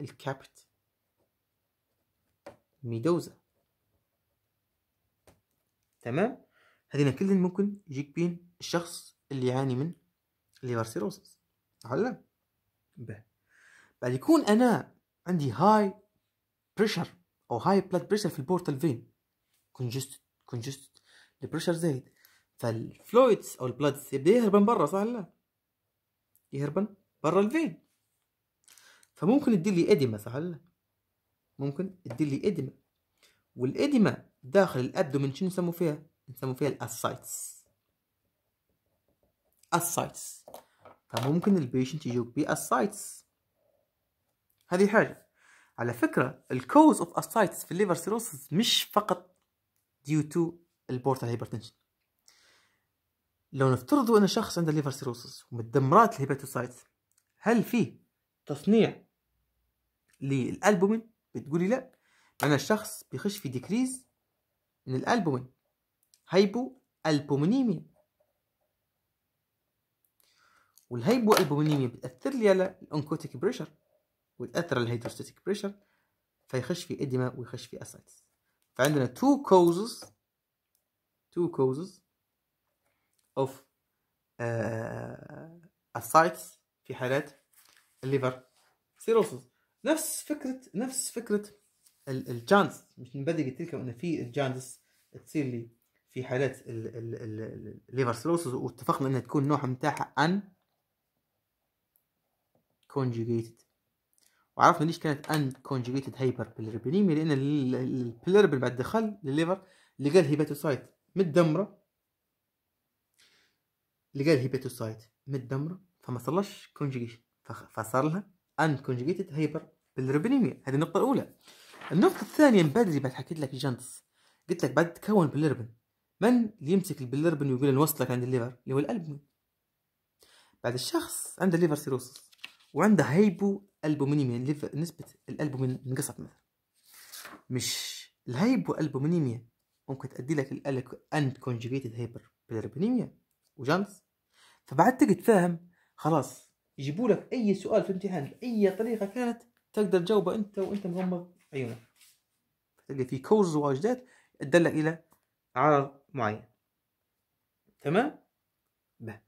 ال caput medusa. تمام؟ هذين كلهم ممكن يجيك بيهن الشخص اللي يعاني من ال liver cirrhosis هلا بعد يكون أنا عندي high pressure أو high blood pressure في ال portal vein congest congest ال pressure زايد. فال fluids أو ال blood يبدأ يهرب من برا صح لا؟ يهربن برا ال vein فممكن تدير لي edema صح لا؟ ممكن تدير لي edema وال edema داخل ال abdomen شنو نسمو فيها؟ نسمو فيها ال ascites. ascites. فممكن ال patient يجوك ب ascites. هذه حاجة. على فكرة ال cause of ascites في ال liver cirrhosis مش فقط due to ال portal hypertension لو نفترضوا أن شخص عنده liver cirrhosis ومتدمرات ال hepatocytes هل فيه تصنيع للألبومين؟ بتقولي لا. معنى الشخص بيخش في decrease من ال albumin. hypoalbuminemia وال hypoalbuminemia بتأثر لي على ال oncotic pressure وتأثر على ال hydrostatic pressure فيخش في edema ويخش في ascites فعندنا two causes two causes of ascites في حالات ال liver. cirrhosis نفس فكرة نفس فكرة ال jaundice مش من بدري قلت لكم ان في ال jaundice تصير لي في حالات ال liver. cirrhosis واتفقنا إنها تكون نوع متاعها unconjugated وعرفنا ليش كانت unconjugated hyperbilirubinemia لأن البيلربين بعد دخل للل liver لقى ال hepatocyte متدمرة لقى ال hepatocyte متدمره فما صارلهاش conjugation فصار لها unconjugated hyperbilirubinemia هذه النقطة الأولى. النقطة الثانية من بدري بعد حكيت لك jaundice قلت لك بعد تكون بالربن. من اللي يمسك البلربن ويقول نوصلك عند ال liver؟ اللي هو القلب بعد الشخص عنده liver cirrhosis وعنده hypoalbuminemia نسبة الألبومين انقصت مثلا. مش ال hypoalbuminemia ممكن تؤدي لك ال unconjugated hyperbilirubinemia و jaundice فبعد تقعد فاهم خلاص يجيبوا لك أي سؤال في الامتحان بأي طريقة كانت تقدر تجاوبه أنت وأنت مغمض عيونك. تلقى في clues واجدات تدلك إلى عرض معين. تمام؟ به.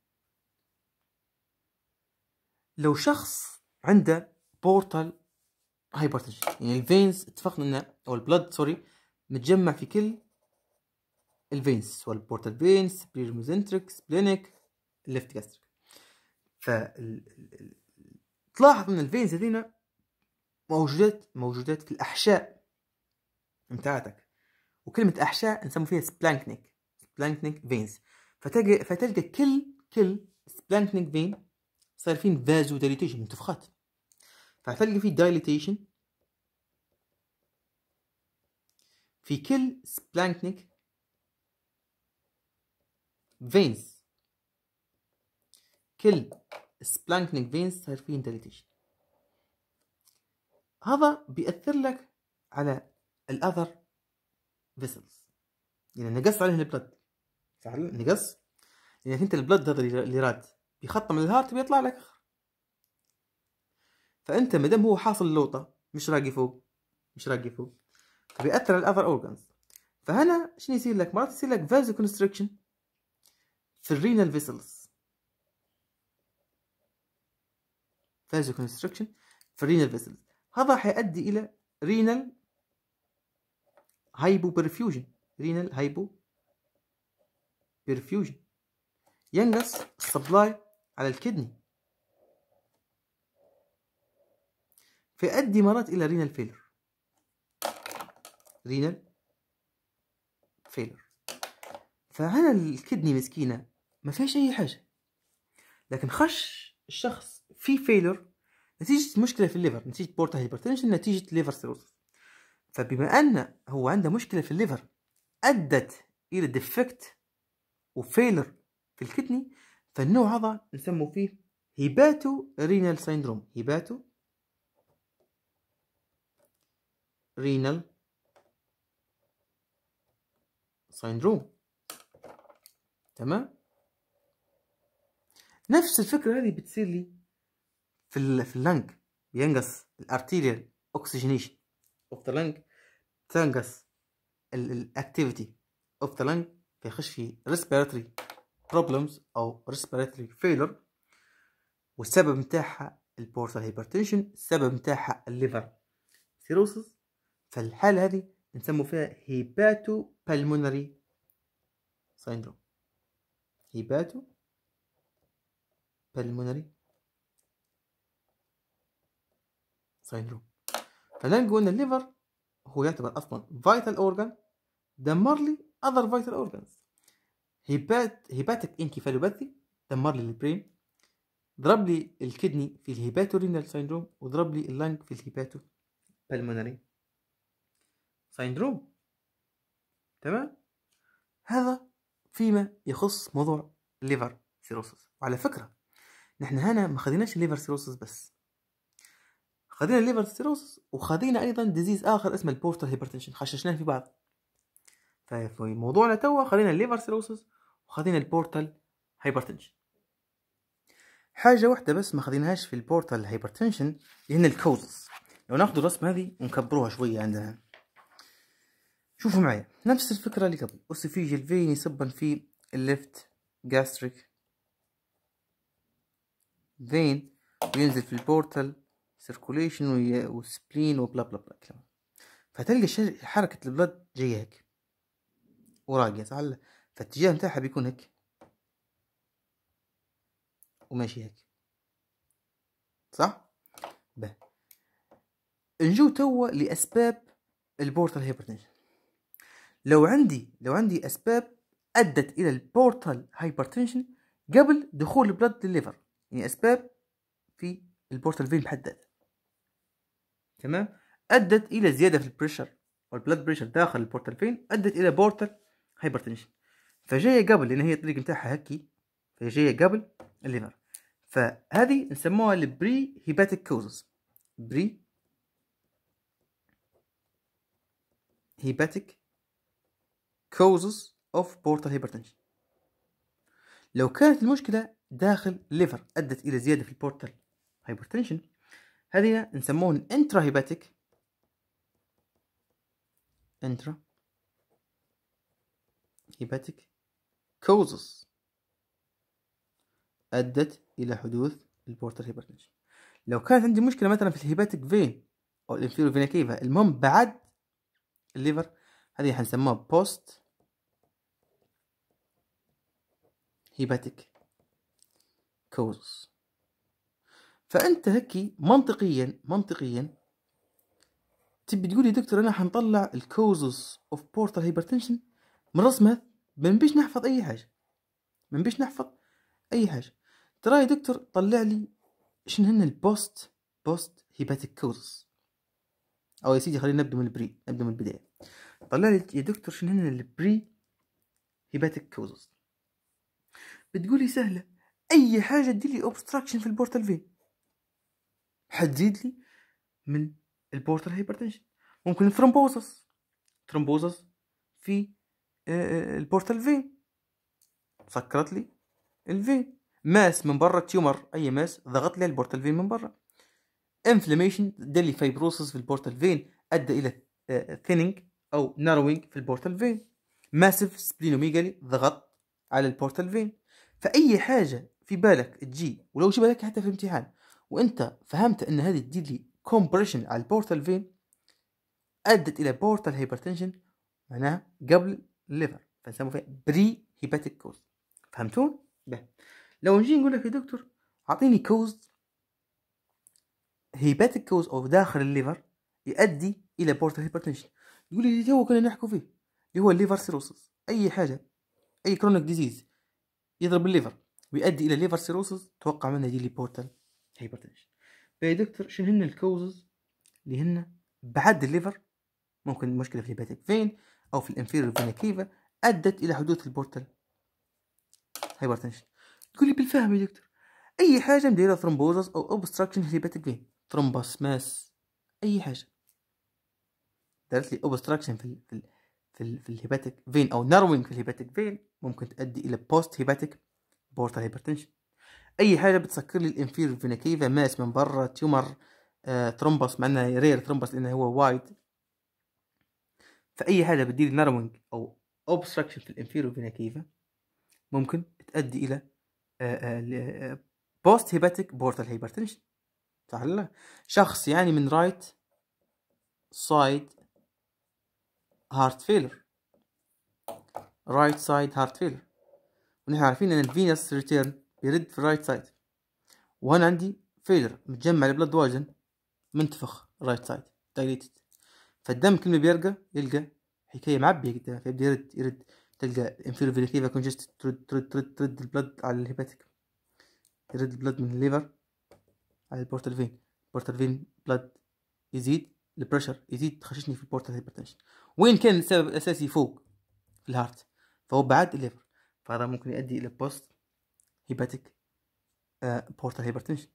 لو شخص عنده portal hypertension يعني ال veins اتفقنا إنه أو ال blood sorry متجمع في كل ال veins سواء ال portal veins superior mesenteric splenic ال left gastric. تلاحظ إن ال veins هذينا موجودات موجودات في الأحشاء متاعتك وكلمة أحشاء نسمو فيها splanchnic splanchnic veins فتلقى فتلقى كل كل splanchnic vein صار فين vasodilatation منتفخات فتلقى فيه dilatation في كل splanchnic veins كل splanchnic veins صار فيه dilatation هذا بيأثر لك على ال other vessels يعني نقص عليه ال blood صح نقص. يعني أنت ال blood هذا اللي راد. بيخطم ال heart بيطلع لك آخر. فأنت مادام هو حاصل اللوطة مش راقي فوق مش راقي فوق فبيأثر على ال other organs فهنا شنو يصير لك؟ مرات يصير لك vasoconstriction في ال renal vessels vasoconstriction في ال renal vessels هذا حيؤدي إلى renal hypoperfusion renal hypoperfusion ينقص ال supply على ال kidney. فيؤدي مرات إلى renal failure renal failure فهنا ال kidney مسكينة ما فيهاش أي حاجة. لكن خش الشخص في failure نتيجة مشكلة في ال liver نتيجة portal hypertension نتيجة liver cirrhosis فبما أن هو عنده مشكلة في ال liver أدت إلى defect و failure في ال kidney فالنوع هذا نسمو فيه hepatorenal syndrome. hepatorenal syndrome. تمام؟ نفس الفكرة هذه بتصير لي في في ال lung بينقص ال arterial oxygenation of the lung تنقص ال activity of the lung فيخش في respiratory problems أو respiratory failure والسبب متاعها ال portal hypertension السبب متاعها ال liver cirrhosis فالحالة هذه نسمو فيها hepatopulmonary syndrome hepatopulmonary syndrome فنلقوا ان ال liver هو يعتبر أصلا vital organ دمر لي other vital organs hepat hepatic encephalopathy دمر لي ال brain ضرب لي ال kidney في ال hepatorenal syndrome وضرب لي ال lung في ال hepatopulmonary syndrome تمام؟ هذا فيما يخص موضوع ال liver cirrhosis وعلى فكرة نحن هنا ما خديناش ال liver cirrhosis بس. خدينا ال liver cirrhosis وخدينا أيضا disease آخر اسمه ال portal hypertension خششناه في بعض. ففي موضوعنا توا خدينا ال liver cirrhosis وخدينا ال portal hypertension حاجة واحدة بس ما خديناهاش في ال portal hypertension اللي هن ال causes لو ناخذ الرسمة هذه ونكبروها شوية عندنا. شوفوا معي نفس الفكرة اللي قبل. oesophageal vein يصبن في ال left gastric vein وينزل في ال portal circulation و spleen وبلا بلا بلا كلام. فتلقى حركة ال blood جاية هيك. وراقية صح؟ فالاتجاه متاعها بيكون هيك. وماشي هيك. صح؟ به نجو توا لأسباب ال portal hypertension لو عندي لو عندي أسباب أدت إلى ال portal hypertension قبل دخول البلد للليفر يعني أسباب في ال portal vein بحد ذاته تمام؟ أدت إلى زيادة في ال pressure وال blood pressure داخل ال portal vein أدت إلى portal hypertension فجاية قبل لأن هي الطريق نتاعها هكي فهي جاية قبل ال liver. فهذه نسموها ال pre-hepatic causes pre-hepatic causes of portal hypertension لو كانت المشكلة داخل ال liver أدت إلى زيادة في ال portal hypertension هذه نسموهم intrahepatic intrahepatic causes أدت إلى حدوث ال portal hypertension. لو كانت عندي مشكلة مثلا في ال hepatic vein أو ال inferior vena cava المهم بعد ال liver هذه حنسموها post hepatic causes فأنت هيك منطقيا منطقيا تبي تقول لي دكتور أنا حنطلع ال causes of portal hypertension من رسمه من بيش نحفظ أي حاجة. من بيش نحفظ أي حاجة. ترى يا دكتور طلع لي شنو هن ال post post-hepatic causes أو يا سيدي خلينا نبدأ من ال pre نبدأ من البداية. طلع لي يا دكتور شنو هن ال pre-hepatic causes بتقولي سهلة. أي حاجة تدير لي obstruction في ال portal vein حتزيد لي من ال portal hypertension. ممكن thrombosis thrombosis في آه، آه، ال portal vein سكرت لي ال vein mass من برا tumor أي mass؟ ضغط لي ال portal vein من برا. inflammation دار لي fibrosis في ال portal vein أدى إلى thinning أو narrowing في ال portal vein massive splenomegaly ضغط على ال portal vein فأي حاجة في بالك تجي ولو جي بالك حتى في الامتحان وانت فهمت ان هذه تدير لي compression على ال portal vein أدت إلى portal hypertension معناها قبل ال liver فنسموه فيها pre-hepatic cause فهمتون؟ به. لو نجي نقول لك يا دكتور أعطيني cause hepatic cause أو داخل ال liver يؤدي إلى portal hypertension يقول لي هو كنا نحكوا فيه اللي هو ال liver cirrhosis أي حاجة أي chronic disease يضرب ال liver ويؤدي إلى liver cirrhosis توقع منه يجي لي portal hypertension يا دكتور شنو هن ال causes اللي هن بعد ال liver ممكن مشكلة في ال hepatic vein أو في ال inferior vena cava أدت إلى حدوث ال portal hypertension تقول لي بالفهم يا دكتور أي حاجة مديرة thrombosis أو obstruction hepatic vein thrombus mass أي حاجة. دارت لي obstruction في في ال في, في ال hepatic vein أو narrowing في ال hepatic vein ممكن تؤدي إلى post-hepatic portal hypertension أي حاجة بتسكر لي ال inferior vena cava mass من برا tumor آه thrombus مع rare thrombus لأنه هو wide فأي حاجة بتدير narrowing أو obstruction في ال inferior vena cava ممكن تؤدي إلى post-hepatic portal hypertension صح لا؟ شخص يعني من right side heart failure right side heart failure ونحن عارفين إن ال venous return بيرد في ال right side وهنا عندي failure متجمع ال blood واجن منتفخ right side dilated فالدم كل ما بيرقى يلقى حكاية معبية كده فيبدأ يرد يرد. تلقى ال inferior vena congested ترد ترد ترد ترد ال blood على ال hepatic يرد ال blood من ال liver على ال portal vein ال portal vein blood يزيد ال pressure يزيد تخششني في ال portal hypertension وين كان السبب الأساسي فوق؟ في ال heart فهو بعد ال liver. فهذا ممكن يؤدي إلى post-hepatic portal hypertension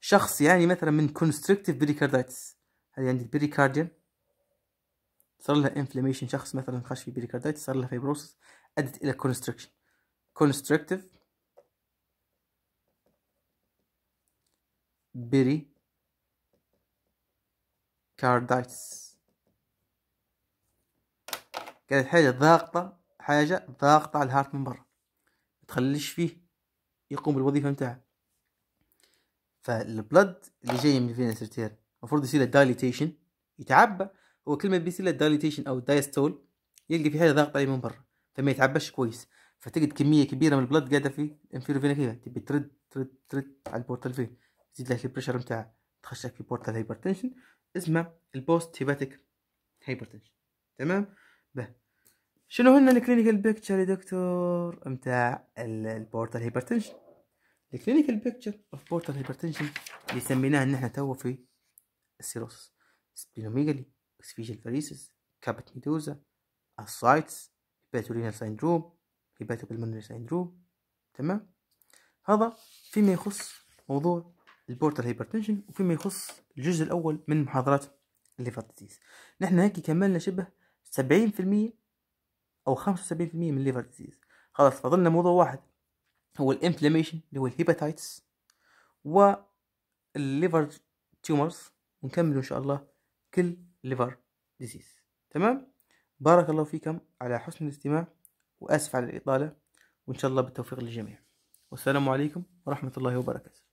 شخص يعني مثلا من constrictive pericarditis هذه عندي ال pericardium صار لها inflammation شخص مثلا خش في pericarditis صار لها fibrosis أدت إلى constriction constrictive pericarditis كانت حاجة ضاغطة حاجة ضاغطة على ال heart من برا. تخليش فيه يقوم بالوظيفة متاعه. فال blood اللي جاي من ال venous return المفروض يصير له dilatation يتعبى. هو كل ما بيصير له dilatation أو diastole يلقى في حاجة ضاغطة عليه من برا فما يتعباش كويس. فتجد كمية كبيرة من ال blood قاعدة في ال inferior vena cava تبي ترد ترد ترد على ال portal vein؟ تزيد لك ال pressure متاعه تخشك في portal hypertension اسمه ال post-hepatic hypertension تمام؟ به. شنو هن ال clinical picture يا دكتور؟ متاع ال portal hypertension ال clinical picture of portal hypertension اللي سميناه ان إحنا تو في ال cirrhosis splenomegaly esophageal varices caput medusae ascites hepatorenal syndrome hepatopulmonary syndrome تمام؟ هذا فيما يخص موضوع ال portal hypertension وفيما يخص الجزء الأول من محاضرات ال liver disease نحن هيك كملنا شبه سبعين في المية أو خمسة وسبعين في المية من ال liver disease. خلاص فضلنا موضوع واحد. هو ال inflammation اللي هو ال hepatitis وال liver tumors. ونكمل إن شاء الله كل liver disease. تمام؟ بارك الله فيكم على حسن الاستماع وآسف على الإطالة وإن شاء الله بالتوفيق للجميع. والسلام عليكم ورحمة الله وبركاته.